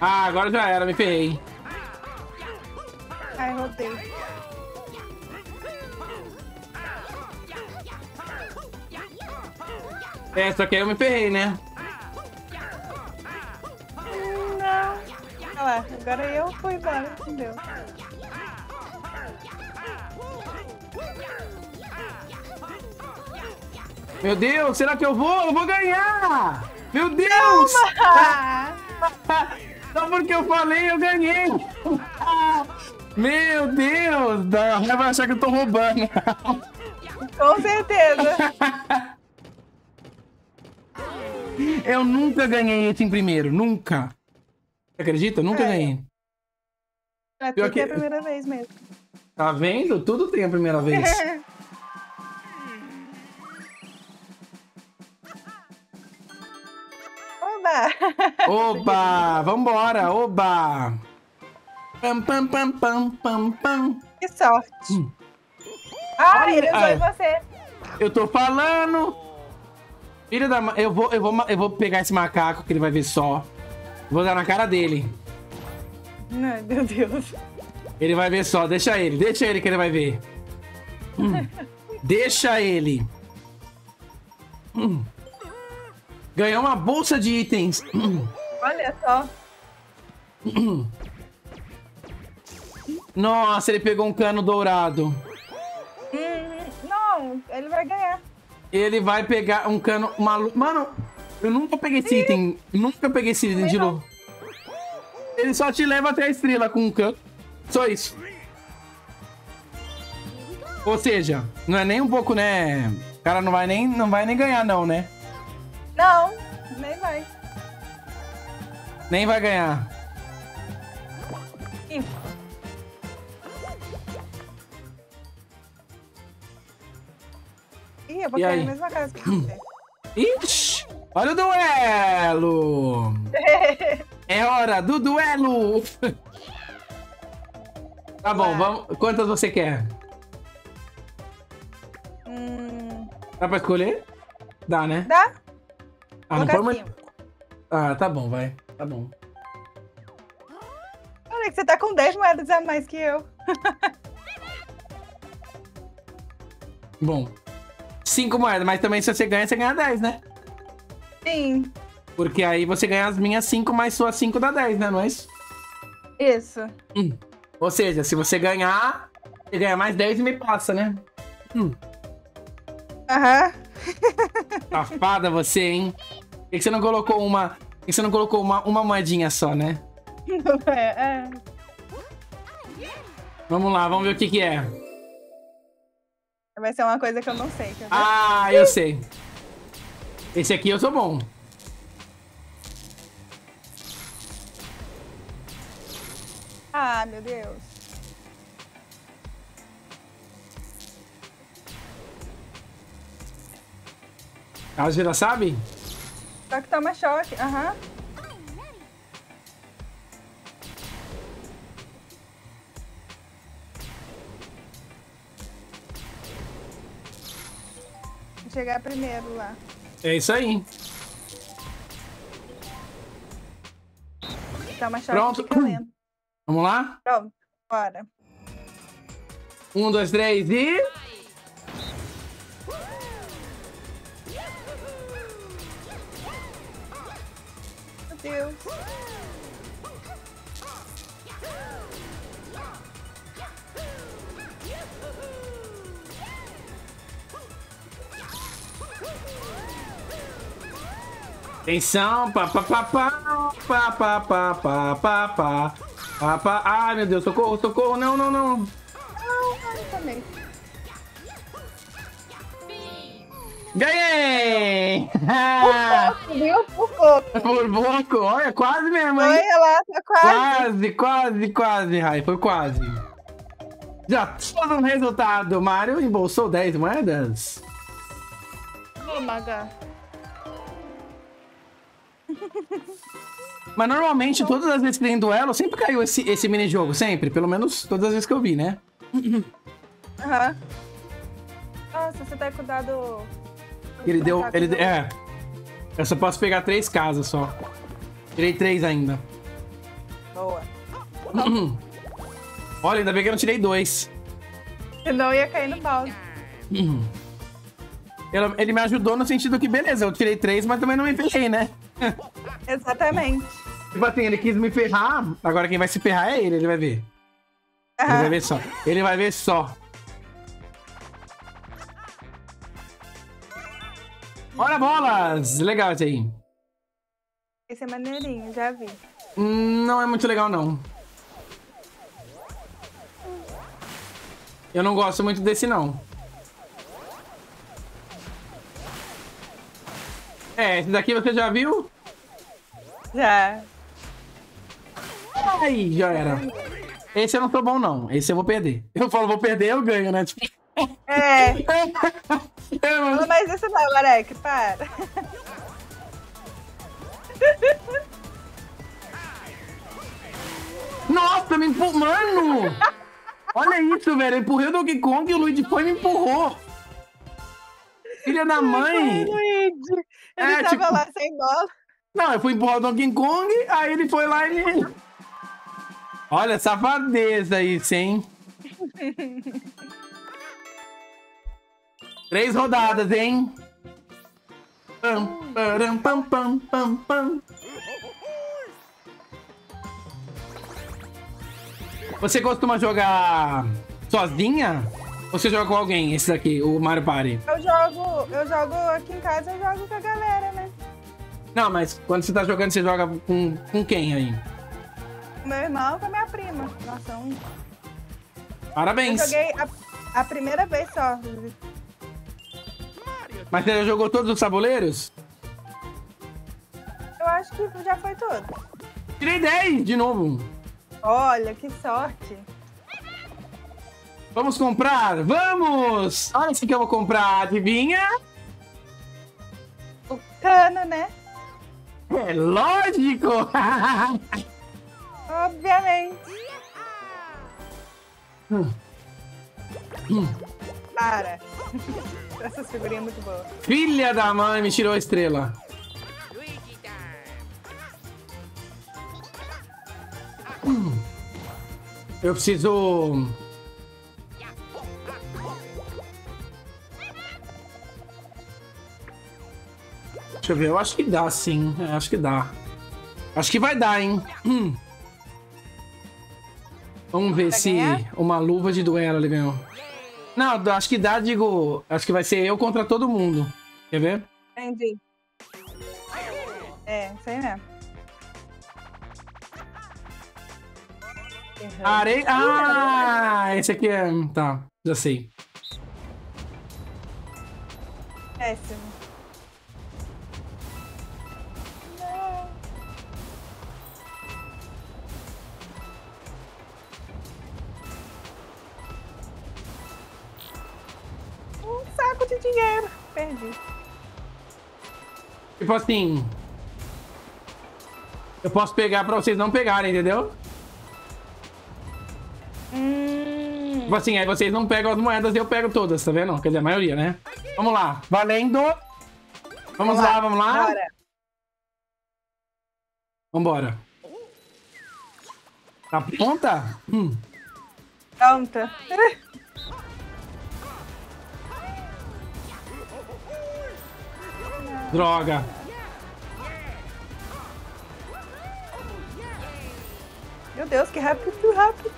Ah, agora já era, me ferrei. Ai, rodei. É, só que aí eu me ferrei, né? Não. Olha lá, agora eu fui embora, entendeu? Meu Deus, será que eu vou? Eu vou ganhar! Meu Deus! Só porque eu falei, eu ganhei! Meu Deus! Da vai achar que eu tô roubando. com certeza. Eu nunca ganhei esse em primeiro, nunca. Você acredita? Nunca É. ganhei. É Pior que- é a primeira vez mesmo. Tá vendo? Tudo tem a primeira vez. Oba! Oba! Vambora! Oba! Pam, pam, pam, pam, pam, pam. Que sorte. Hum. Ah, Olha, ele usou ah. em você. Eu tô falando! Filho da eu vou, eu vou, eu vou pegar esse macaco que ele vai ver só. Vou dar na cara dele. Ai, meu Deus. Ele vai ver só, deixa ele, deixa ele que ele vai ver. Hum. Deixa ele. Hum. Ganhou uma bolsa de itens. Olha só. Nossa, ele pegou um cano dourado. Hum, não, ele vai ganhar. Ele vai pegar um cano maluco. Mano, eu nunca peguei esse item. Nunca peguei esse item de não. novo. Ele só te leva até a estrela com um cano. Só isso. Ou seja, não é nem um pouco, né? O cara não vai nem, não vai nem ganhar, não, né? Não, nem vai. Nem vai ganhar. Ih. Ih, eu vou E cair aí? na mesma casa que você. Ixi! Olha o duelo! É hora do duelo! Tá bom, vamos. Quantas você quer? hum, Dá pra escolher? Dá, né? dá? Ah, não muito. cinco. Ah, tá bom, vai. Tá bom. Olha que você tá com 10 moedas a mais que eu. Bom. Cinco moedas, mas também se você ganha, você ganha 10, né? Sim, Porque aí você ganha as minhas 5 mais suas 5 dá 10, né? Não é isso? isso. Ou seja, se você ganhar, você ganha mais 10 e me passa, né? Aham. Safada você, hein? Por que você não colocou uma. Por que você não colocou uma, uma moedinha só, né? É, é. Vamos lá, vamos ver o que, que é. Vai ser uma coisa que eu não sei. Ah, eu sei. Esse aqui eu sou bom. Ah, meu Deus. A você já sabe? Só que toma choque. Aham. Vou chegar primeiro lá. É isso aí. Toma choque Pronto. Vamos lá? Pronto, bora. Um, dois, três e. Deus. Atenção! Pá, pá, pá, pá, pá, pá, pá, pá, pá, pá, pá, pá. Ai, meu Deus, socorro, socorro. Não, não, não. Não, também. Ganhei! Por pouco. Por pouco, olha, quase mesmo, Foi, hein? ela tá quase. Quase, quase, quase, Rai, foi quase. Já todo um resultado. Mario embolsou 10 moedas. Oh, Maga. Mas normalmente, todas as vezes que tem duelo, sempre caiu esse, esse minijogo, sempre. Pelo menos todas as vezes que eu vi, né? Aham. Nossa, você tá com o dado. Ele deu. Ele, dado- é. Eu só posso pegar três casas só. Tirei três ainda. Boa. Olha, ainda bem que eu não tirei dois. Senão ia cair no balde. Ele, me ajudou no sentido que, beleza, eu tirei três, mas também não me ferrei, né? Exatamente. Tipo assim, ele quis me ferrar, agora quem vai se ferrar é ele, ele vai ver. Ele vai ver só. Ele vai ver só. Olha bolas! Legal esse aí. Esse é maneirinho, já vi. Hum, Não é muito legal, não. Eu não gosto muito desse, não. É, esse daqui você já viu? Já. Aí, já era. Esse eu não sou bom, não. Esse eu vou perder. Eu falo, vou perder, eu ganho, né? Tipo... É. É, mano. Fala mais isso não, Marek, para. Nossa, me empurrou. Mano! Olha isso, velho. Eu empurrei o Donkey Kong e o Luigi foi e me empurrou. Filha da mãe. Luigi. Ele É, tava tipo- lá sem bola. Não, eu fui empurrar o Donkey Kong, aí ele foi lá e. Olha, safadeza isso, hein? Três rodadas, hein? Pam, param, pam, pam, pam, pam. Você costuma jogar sozinha? Ou você joga com alguém, esse daqui, o Mario Party? Eu jogo, eu jogo aqui em casa, eu jogo com a galera, né? Não, mas quando você tá jogando, você joga com, com quem aí? Meu irmão com a minha prima. Nossa, um. Eu Parabéns. joguei. A, A primeira vez só. Mas você já jogou todos os tabuleiros? Eu acho que já foi todo. Tirei 10 de novo. Olha, que sorte. Vamos comprar? Vamos! Olha esse que eu vou comprar, adivinha? O cano, né? É lógico! Obviamente. Para. Essas figurinhas muito boas. Filha da mãe, me tirou a estrela. Hum. Eu preciso. Deixa eu ver, eu acho que dá sim. É, acho que dá. Acho que vai dar, hein? Hum. Vamos ver se ganhar? uma luva de duelo ele ganhou. Não, acho que dá, digo. Acho que vai ser eu contra todo mundo. Quer ver? Entendi. É, isso aí mesmo. Areia. Ah, esse aqui é. Tá, já sei. Péssimo. Saco de dinheiro. Perdi. Tipo assim. Eu posso pegar pra vocês não pegarem, entendeu? Hum. Tipo assim, aí vocês não pegam as moedas e eu pego todas, tá vendo? Quer dizer, a maioria, né? Vamos lá. Valendo. Vamos lá, vamos lá. Bora. Vambora. Tá pronta? Hum. Pronta. Droga. Meu Deus, que rápido, que rápido.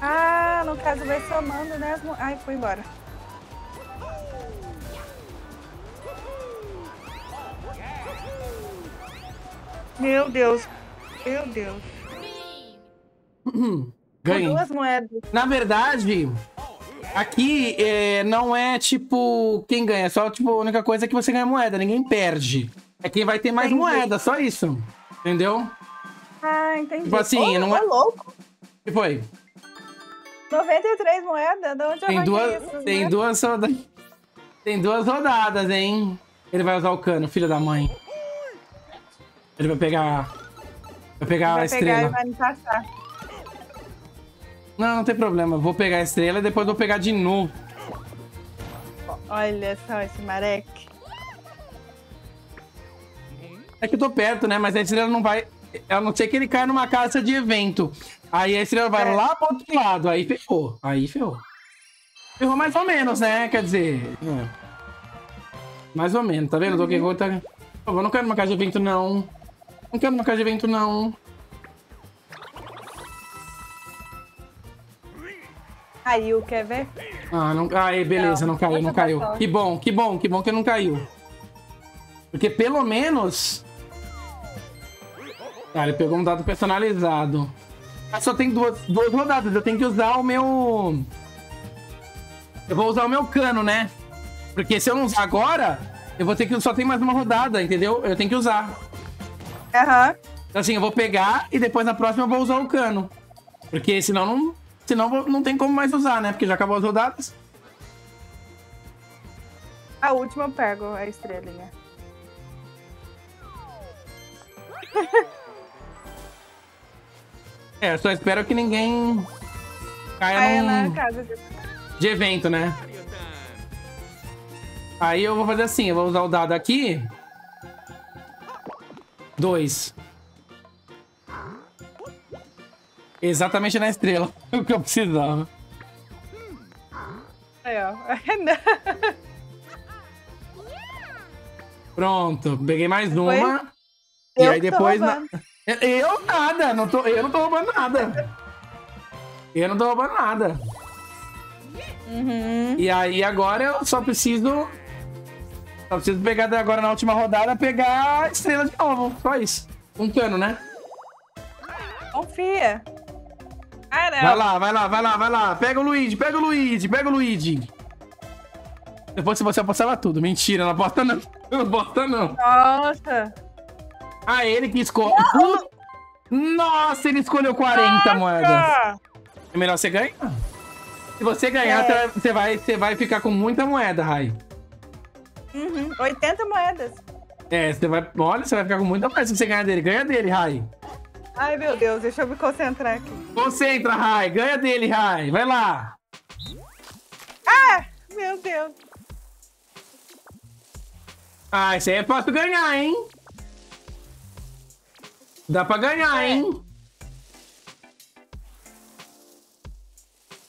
Ah, no caso vai somando, né? Ai, foi embora. Meu Deus. Meu Deus. Ganhei. Duas moedas. Na verdade, aqui é, não é tipo quem ganha, é só tipo a única coisa é que você ganha moeda, ninguém perde. É quem vai ter mais Entendi. moeda, só isso. Entendeu? Ah, entendi. Tipo assim, Ô, não é- ô, louco. O que foi? 93 moedas? De onde eu Tem arranquei duas, isso, tem né? duas rodadas. Tem duas rodadas, hein? Ele vai usar o cano, filho da mãe. Ele vai pegar. Vai pegar a Vai estrela. pegar e vai me passar. Não, não tem problema. Eu Vou pegar a estrela e depois vou pegar de novo. Olha só esse mareque. É que eu tô perto, né? Mas a estrela não vai. A não ser que ele caia numa casa de evento. Aí a estrela vai É. lá pro outro lado. Aí ferrou. Aí ferrou. Ferrou mais ou menos, né? Quer dizer. é. Mais ou menos, tá vendo? Uhum. Donkey Kong tá. Por favor, não quero numa casa de evento, não. Não quero numa casa de evento, não. Caiu, quer ver? Ah, não. Aí, beleza, não, Não, caiu, não caiu. Que bom, que bom, que bom que não caiu. Porque pelo menos. Ah, ele pegou um dado personalizado. Ah, só tem duas, duas rodadas. Eu tenho que usar o meu. Eu vou usar o meu cano, né? Porque se eu não usar agora, eu vou ter que. Só tem mais uma rodada, entendeu? Eu tenho que usar. Aham. Então, assim, eu vou pegar e depois na próxima eu vou usar o cano. Porque senão não. Senão não tem como mais usar, né? Porque já acabou as rodadas. A última eu pego a estrelinha. É, eu só espero que ninguém caia num... na casa de... de evento, né? Aí eu vou fazer assim, eu vou usar o dado aqui. Dois. Exatamente na estrela. O que eu precisava. Aí, ó. Pronto, peguei mais Depois- uma. E aí depois. na-. Eu nada, não tô, eu não tô roubando nada. Eu não tô roubando nada. Uhum. E aí agora eu só preciso. Só preciso pegar agora na última rodada, pegar a estrela de novo. Só isso. Um cano, né? Confia. Caramba. Vai lá, vai lá, vai lá, vai lá. Pega o Luigi, pega o Luigi, pega o Luigi. Se você apostava tudo. Mentira, não aposta não. Não aposta não. Nossa. Ah, ele que escolhe. Nossa, ele escolheu 40 moedas. Ah, É melhor você ganhar. Se você ganhar, É. você vai, você vai ficar com muita moeda, Rai. uhum, 80 moedas. É, você vai. Olha, você vai ficar com muita moeda se você ganhar dele. Ganha dele, Rai. Ai, meu Deus, deixa eu me concentrar aqui. Concentra, Rai. Ganha dele, Rai. Vai lá. Ah, meu Deus. Ah, isso aí é fácil ganhar, hein? Dá pra ganhar, É. hein?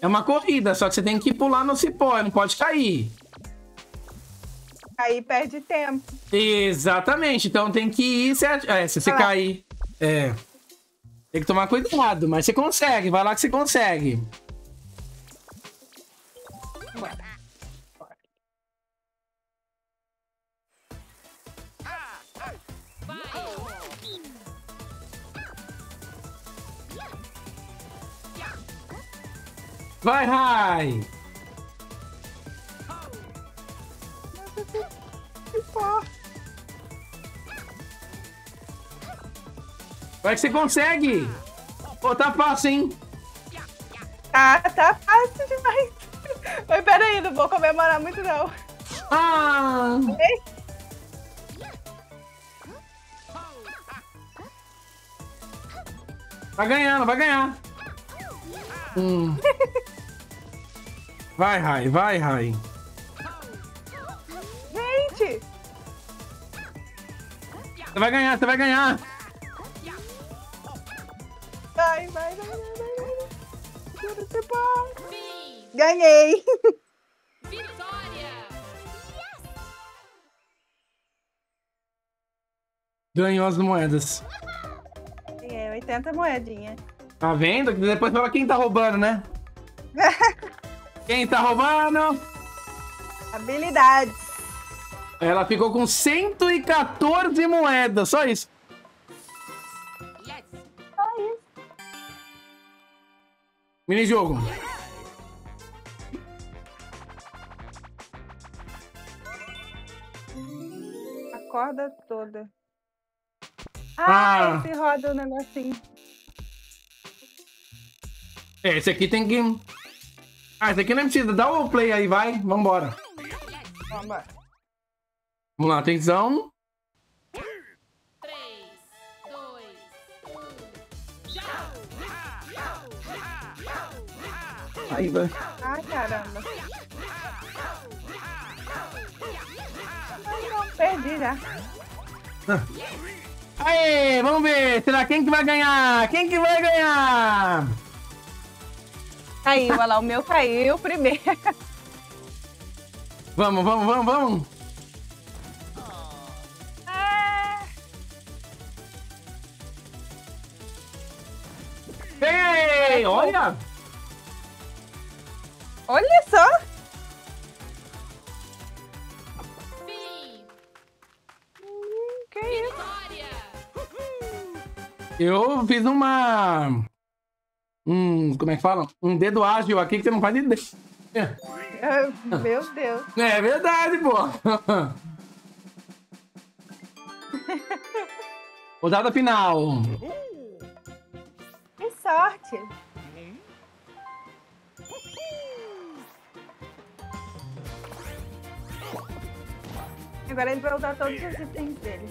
É uma corrida, só que você tem que pular no cipó, não pode cair. Aí perde tempo. Exatamente, então tem que ir. Se, é, se você cair. É. Tem que tomar cuidado, mas você consegue, vai lá que você consegue. Vai, Rai! Que Vai que você consegue! Pô, tá fácil, hein? Ah, tá fácil demais. Mas peraí, não vou comemorar muito não. Ah! Ei, Vai ganhando, vai ganhar. Hum. Vai, Rai, vai, Rai. Gente, Você vai ganhar, você vai ganhar. Fim. Ganhei. Vitória. Ganhou as moedas. Ganhei 80 moedinhas. Tá vendo? Depois fala quem tá roubando, né? Quem tá roubando? Habilidades. Ela ficou com 114 moedas, só isso. Minijogo. A corda toda. Ah. Ah, esse roda o negocinho. É, esse aqui tem que... Ah, esse aqui não precisa. Dá o play aí, vai. Vambora. Vamos Vamos lá, atenção. Aí, vai. Ai, caramba. Ai, não, perdi já. Aê, vamos ver. Será quem que vai ganhar? Quem que vai ganhar? Caiu, olha lá, o meu caiu primeiro. Vamos, vamos, vamos, vamos. Eu fiz uma... Um, como é que fala? Um dedo ágil aqui que você não faz ideia. Meu Deus. É verdade, pô. Rodada final. Que sorte. Agora ele vai usar todos os itens dele.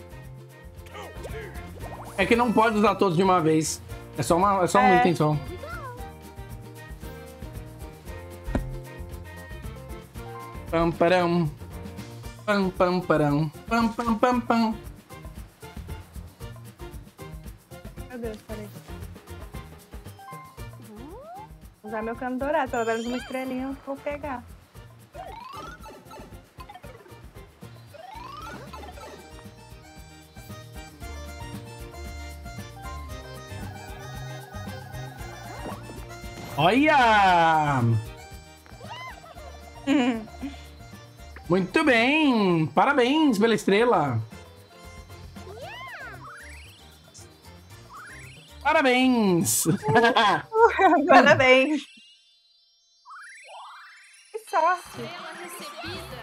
É que não pode usar todos de uma vez. É só, uma, é só um É. item só. Pam, param. Pam, pam, param. Pam, pam, pam, pam. Meu Deus, peraí. Usar meu cano dourado, pelo menos uma estrelinha eu vou pegar. Olha! Muito bem! Parabéns pela estrela! Parabéns! Parabéns. Que sorte. Estrela recebida.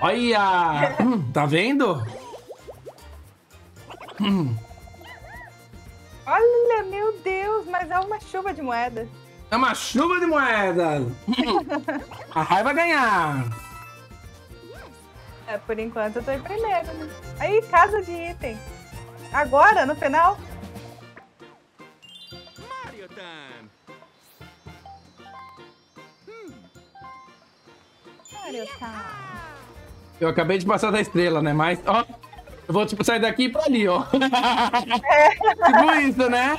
Olha! Hum, Tá vendo? Hum, Olha, meu Deus, mas é uma chuva de moedas. É uma chuva de moedas! A Rai vai ganhar! É, por enquanto eu tô em primeiro, né? Aí, casa de item. Agora, no final? Mario Time! Mario tá. Eu acabei de passar da estrela, né? Mas, ó, eu vou tipo sair daqui pra ali, ó. tipo isso, né?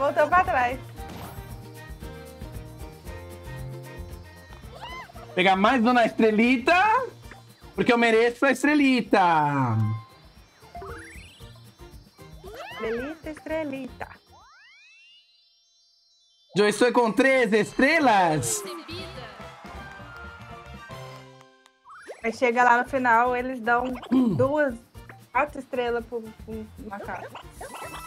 Voltou pra trás. Pegar mais uma estrelita, porque eu mereço a estrelita. Estrelita, estrelita. Eu estou com três estrelas. Aí chega lá no final, eles dão duas, quatro estrelas pro, pro macaco.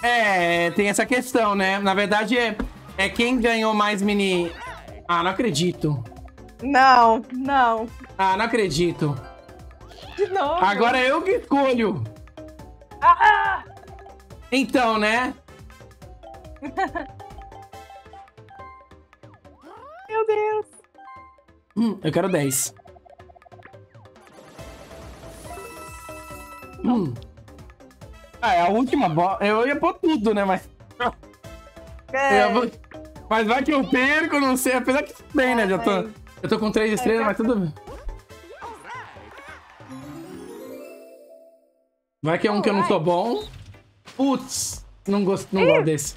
É, tem essa questão, né? Na verdade, é, é quem ganhou mais mini... Ah, não acredito. Não, não. Ah, não acredito. De novo. Agora eu que escolho. Ah! Então, né? Meu Deus. Hum, eu quero 10. Hum. Ah, é a última bola. Eu ia pôr tudo, né? Mas. É, Mas vai que eu perco, não sei. Apesar que tudo bem, né? Já tô... Vai. Eu tô com três estrelas, mas tudo bem. Vai que é um que eu não sou bom. Putz, não gosto, não gosto desse.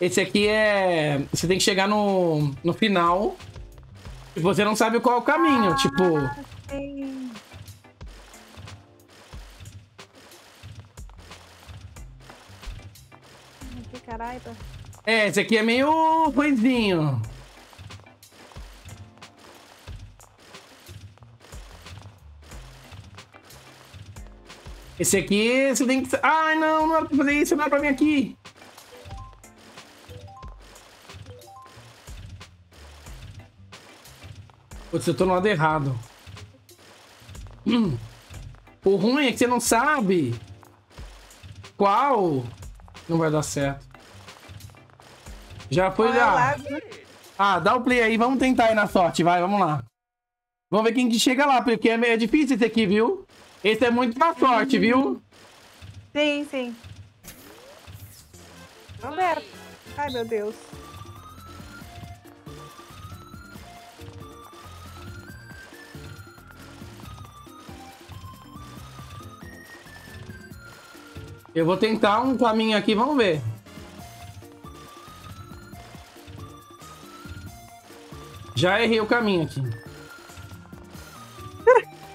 Esse aqui é. Você tem que chegar no, no final. E você não sabe qual é o caminho. Tipo. sim. Caralho. É, esse aqui é meio ruizinho. Esse aqui você tem que. Ai, não, não era pra fazer isso, não era pra vir aqui. Putz, eu tô no lado errado. Hum. O ruim é que você não sabe qual não vai dar certo. Já foi já. lá, Ah, dá o play aí, vamos tentar aí na sorte, vai, vamos lá. Vamos ver quem que chega lá, porque é é difícil esse aqui, viu? Esse é muito na sorte, viu? Sim, sim. Vamos ver. Ai, meu Deus. Eu vou tentar um caminho aqui, vamos ver. Já errei o caminho aqui.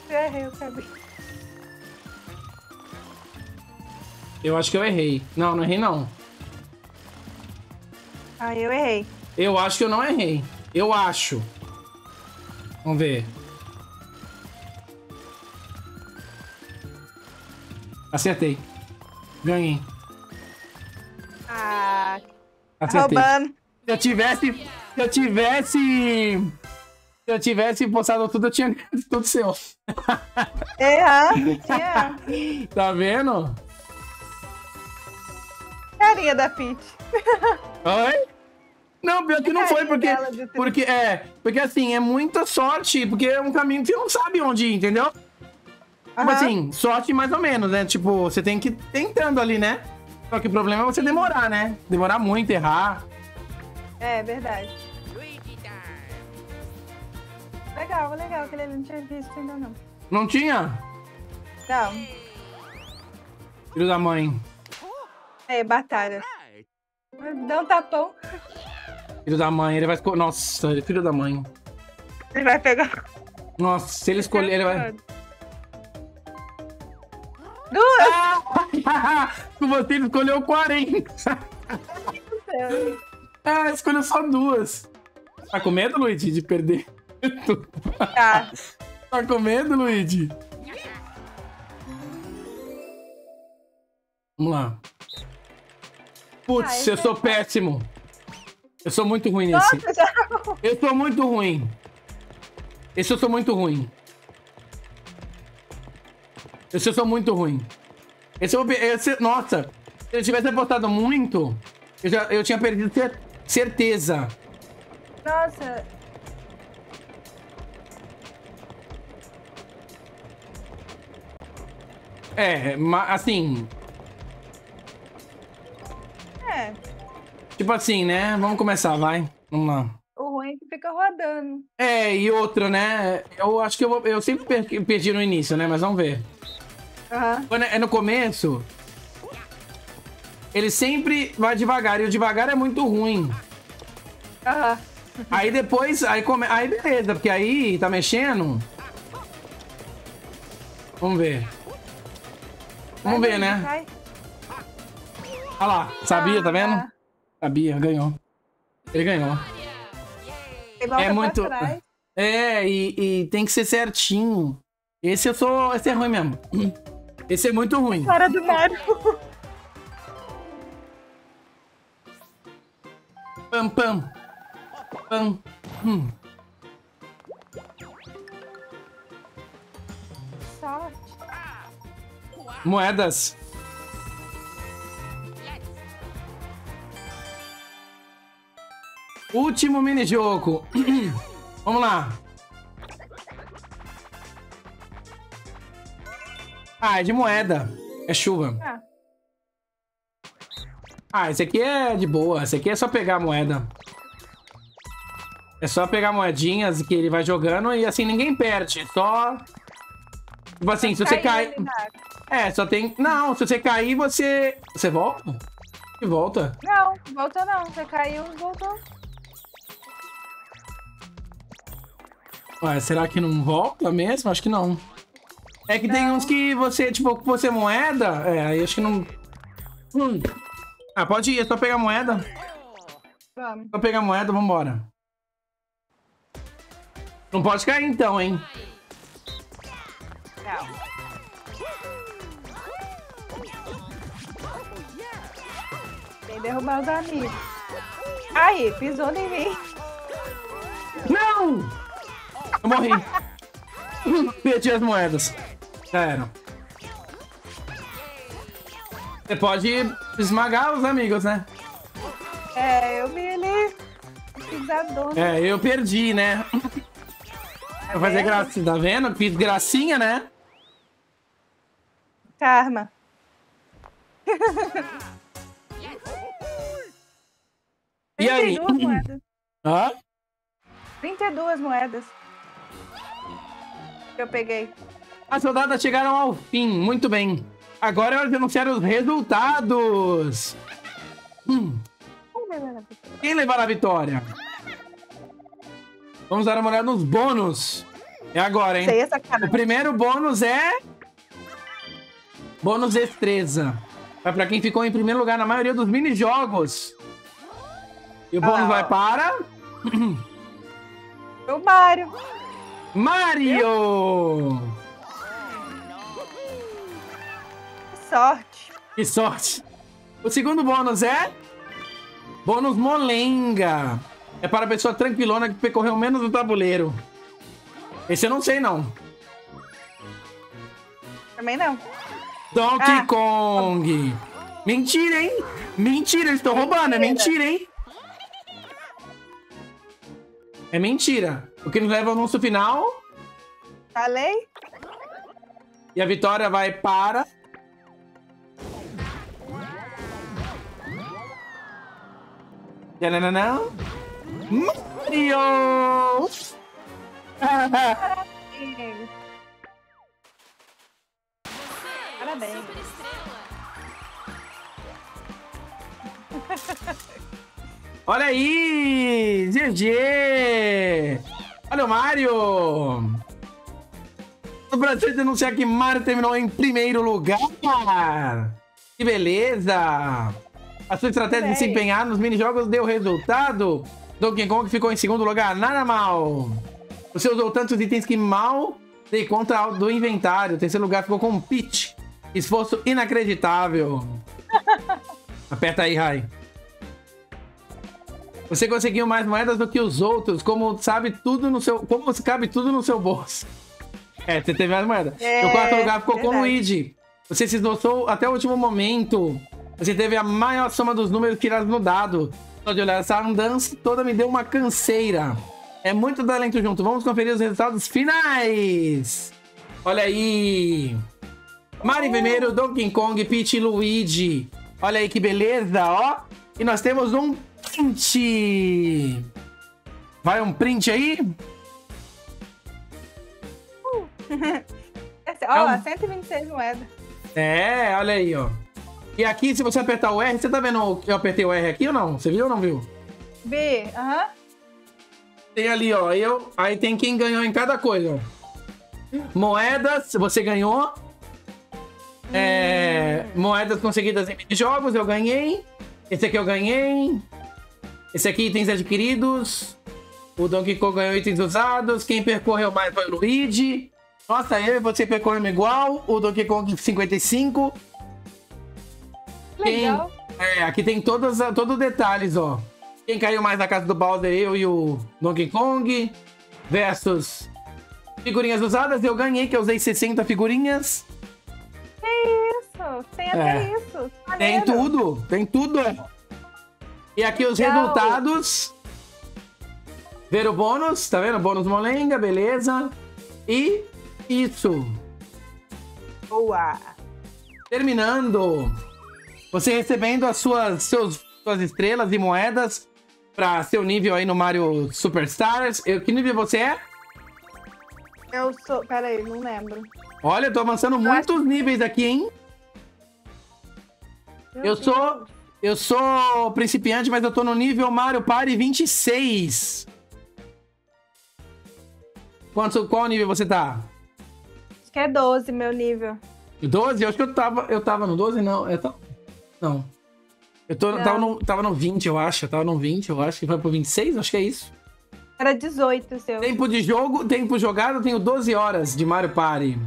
Errei o caminho. Eu acho que eu errei. Não, não errei não. Ai, eu errei. Eu acho que eu não errei. Eu acho. Vamos ver. Acertei. Ganhei. Ah, tá Acertei. roubando. Se eu tivesse. Se eu tivesse. Se eu tivesse postado tudo, eu tinha ganhado tudo seu. Errando. Tinha. Tá vendo? Carinha da Peach. Oi? Não, pior que não foi, porque. Porque é. Porque assim, é muita sorte, porque é um caminho que você não sabe onde ir, entendeu? Tipo Aham. assim, sorte mais ou menos, né? Tipo, você tem que ir tentando ali, né? Só que o problema é você demorar, né? Demorar muito, errar. É, verdade. Legal, legal, que ele não tinha visto ainda não. Não tinha? Não. Filho da mãe. É, batalha. Dá um tapão. Filho da mãe, ele vai escolher. Nossa, ele é filho da mãe. Ele vai pegar. Nossa, se ele escolher, ele vai. Duas! Com você ele escolheu 40. Ah, escolheu só duas. Tá com medo, Luigi, de perder? Tá. tá com medo, Luigi? Vamos lá. Putz, Ah, eu sou é- péssimo. Eu sou muito ruim nesse. Nossa, já... Eu sou muito ruim. Esse eu sou muito ruim. Esse eu sou muito ruim. Esse eu, esse, nossa, se eu tivesse apostado muito, eu, já, eu tinha perdido cer- certeza. Nossa, É, ma- assim, é. tipo assim, né? Vamos começar, vai. Vamos lá. O ruim é que fica rodando. É, e outra, né? Eu acho que eu, eu sempre per- perdi no início, né? Mas vamos ver. Aham. Quando é no começo, ele sempre vai devagar. E o devagar é muito ruim. Aham. Aí depois, aí, come... aí beleza, porque aí tá mexendo. Vamos ver. Vamos Vai, ver, né? vai. Olha lá, sabia, tá vendo? Ah, Sabia, ganhou. Ele ganhou. É muito. É, e, e tem que ser certinho. Esse eu sou. Esse é ruim mesmo. Esse é muito ruim. Fora do Mario. Pam, pam. Pam. Hum. Sorte. Moedas. Último minijogo. Vamos lá. Ah, é de moeda. É chuva. Ah, Ah, esse aqui é de boa. Esse aqui é só pegar a moeda. É só pegar moedinhas que ele vai jogando e assim ninguém perde. Só. Tipo assim, se você cai cai. ele na água. É, só tem. Não, se você cair, você. Você volta? E volta? Não, volta não. Você caiu, voltou. Ué, será que não volta mesmo? Acho que não. É que tem Não. uns que você, tipo, que você moeda. É, aí acho que não. Hum. Ah, pode ir, é só pegar moeda. Vamos. Só pegar moeda, vambora. Não pode cair então, hein? Não. Tem derrubar os amigos. Aí, pisou em mim. Não! Eu morri. Perdi as moedas. Já era. Você pode esmagar os amigos, né? É, eu vi ele pisador. É, eu perdi, né? Vou fazer vendo? graça, tá vendo? Fiz gracinha, né? Karma. E aí? 32 moedas. Hã? 32 moedas. Que eu peguei. As rodadas chegaram ao fim, muito bem. Agora é hora de anunciar os resultados. Hum, quem levará a vitória? Vamos dar uma olhada nos bônus. É agora, hein? Sei essa O primeiro bônus é. Bônus destreza. Vai pra quem ficou em primeiro lugar na maioria dos mini-jogos. E o bônus Ah. vai para. O Mario. Mario! Que sorte. Que sorte! O segundo bônus é. Bônus molenga. É para a pessoa tranquilona que percorreu menos no tabuleiro. Esse eu não sei, não. Também não. Donkey Ah. Kong. Mentira, hein? Mentira, eles estão roubando. É mentira, hein? É mentira. O que nos leva ao anúncio final. Falei? E a vitória vai para. Tchananã. Mario! Parabéns. Super estrela. Olha aí! GG! Olha o Mario! O Brasil denunciar que Mario terminou em primeiro lugar! Que beleza! A sua estratégia de se empenhar nos minijogos deu resultado. Donkey Kong ficou em segundo lugar, nada mal. Você usou tantos itens que mal dei conta do inventário. O terceiro lugar ficou com Peach. Esforço inacreditável. Aperta aí, Rai. Você conseguiu mais moedas do que os outros, como sabe tudo no seu. Como cabe tudo no seu bolso. É, você teve mais moedas. É, o quarto lugar ficou com o verdade. Luigi. Você se esforçou até o último momento. Você teve a maior soma dos números tirados no dado. Só de olhar essa andança toda me deu uma canseira. É muito talento junto. Vamos conferir os resultados finais. Olha aí. Mari em primeiro, Donkey Kong, Peach e Luigi. Olha aí que beleza, ó. E nós temos um print. Vai um print aí? Esse- Ó, É um- 126 moedas. É, olha aí, ó. E aqui, se você apertar o R, você tá vendo que eu apertei o R aqui ou não? Você viu ou não viu? B, aham. Tem ali, ó. Eu, aí tem quem ganhou em cada coisa. Moedas, você ganhou. É, moedas conseguidas em jogos, eu ganhei. Esse aqui eu ganhei. Esse aqui, itens adquiridos. O Donkey Kong ganhou itens usados. Quem percorreu mais foi o Luigi. Nossa, eu e você percorremos igual. O Donkey Kong 55. Legal. É, aqui tem todos, todos os detalhes, ó. Quem caiu mais na casa do Bowser, eu e o Donkey Kong. Versus figurinhas usadas, eu ganhei, que eu usei 60 figurinhas. Isso, tem até É. isso. Tem tudo, tem tudo. E aqui os Legal. resultados. Ver o bônus, tá vendo? Bônus molenga, beleza. E isso. Boa. Terminando. Você recebendo as suas, seus, suas estrelas e moedas para seu nível aí no Mario Superstars. Eu, que nível você é? Eu sou. Pera aí, não lembro. Olha, eu tô avançando muitos níveis aqui, hein? Meu Eu Deus. sou. Eu sou principiante, mas eu tô no nível Mario Party 26. Quanto, qual nível você tá? Acho que é 12 meu nível. 12? Eu acho que eu tava. Eu tava no 12, não. Eu tava, não. Eu tô, Não. Tava, no, tava no 20, eu acho. Eu tava no 20, eu acho. que foi pro 26, acho que é isso. Era 18 o seu. Tempo de jogo, tempo jogado, eu tenho 12 horas de Mario Party.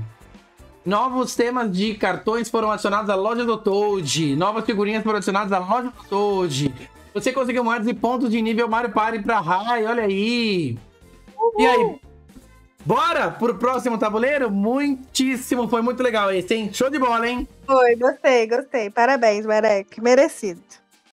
Novos temas de cartões foram adicionados à loja do Toad. Novas figurinhas foram adicionadas à loja do Toad. Você conseguiu moedas e pontos de nível Mario Party pra Rai, olha aí. E aí? Bora pro próximo tabuleiro? Muitíssimo, foi muito legal esse, hein? Show de bola, hein? Foi, gostei, gostei. Parabéns, Marek. Merecido.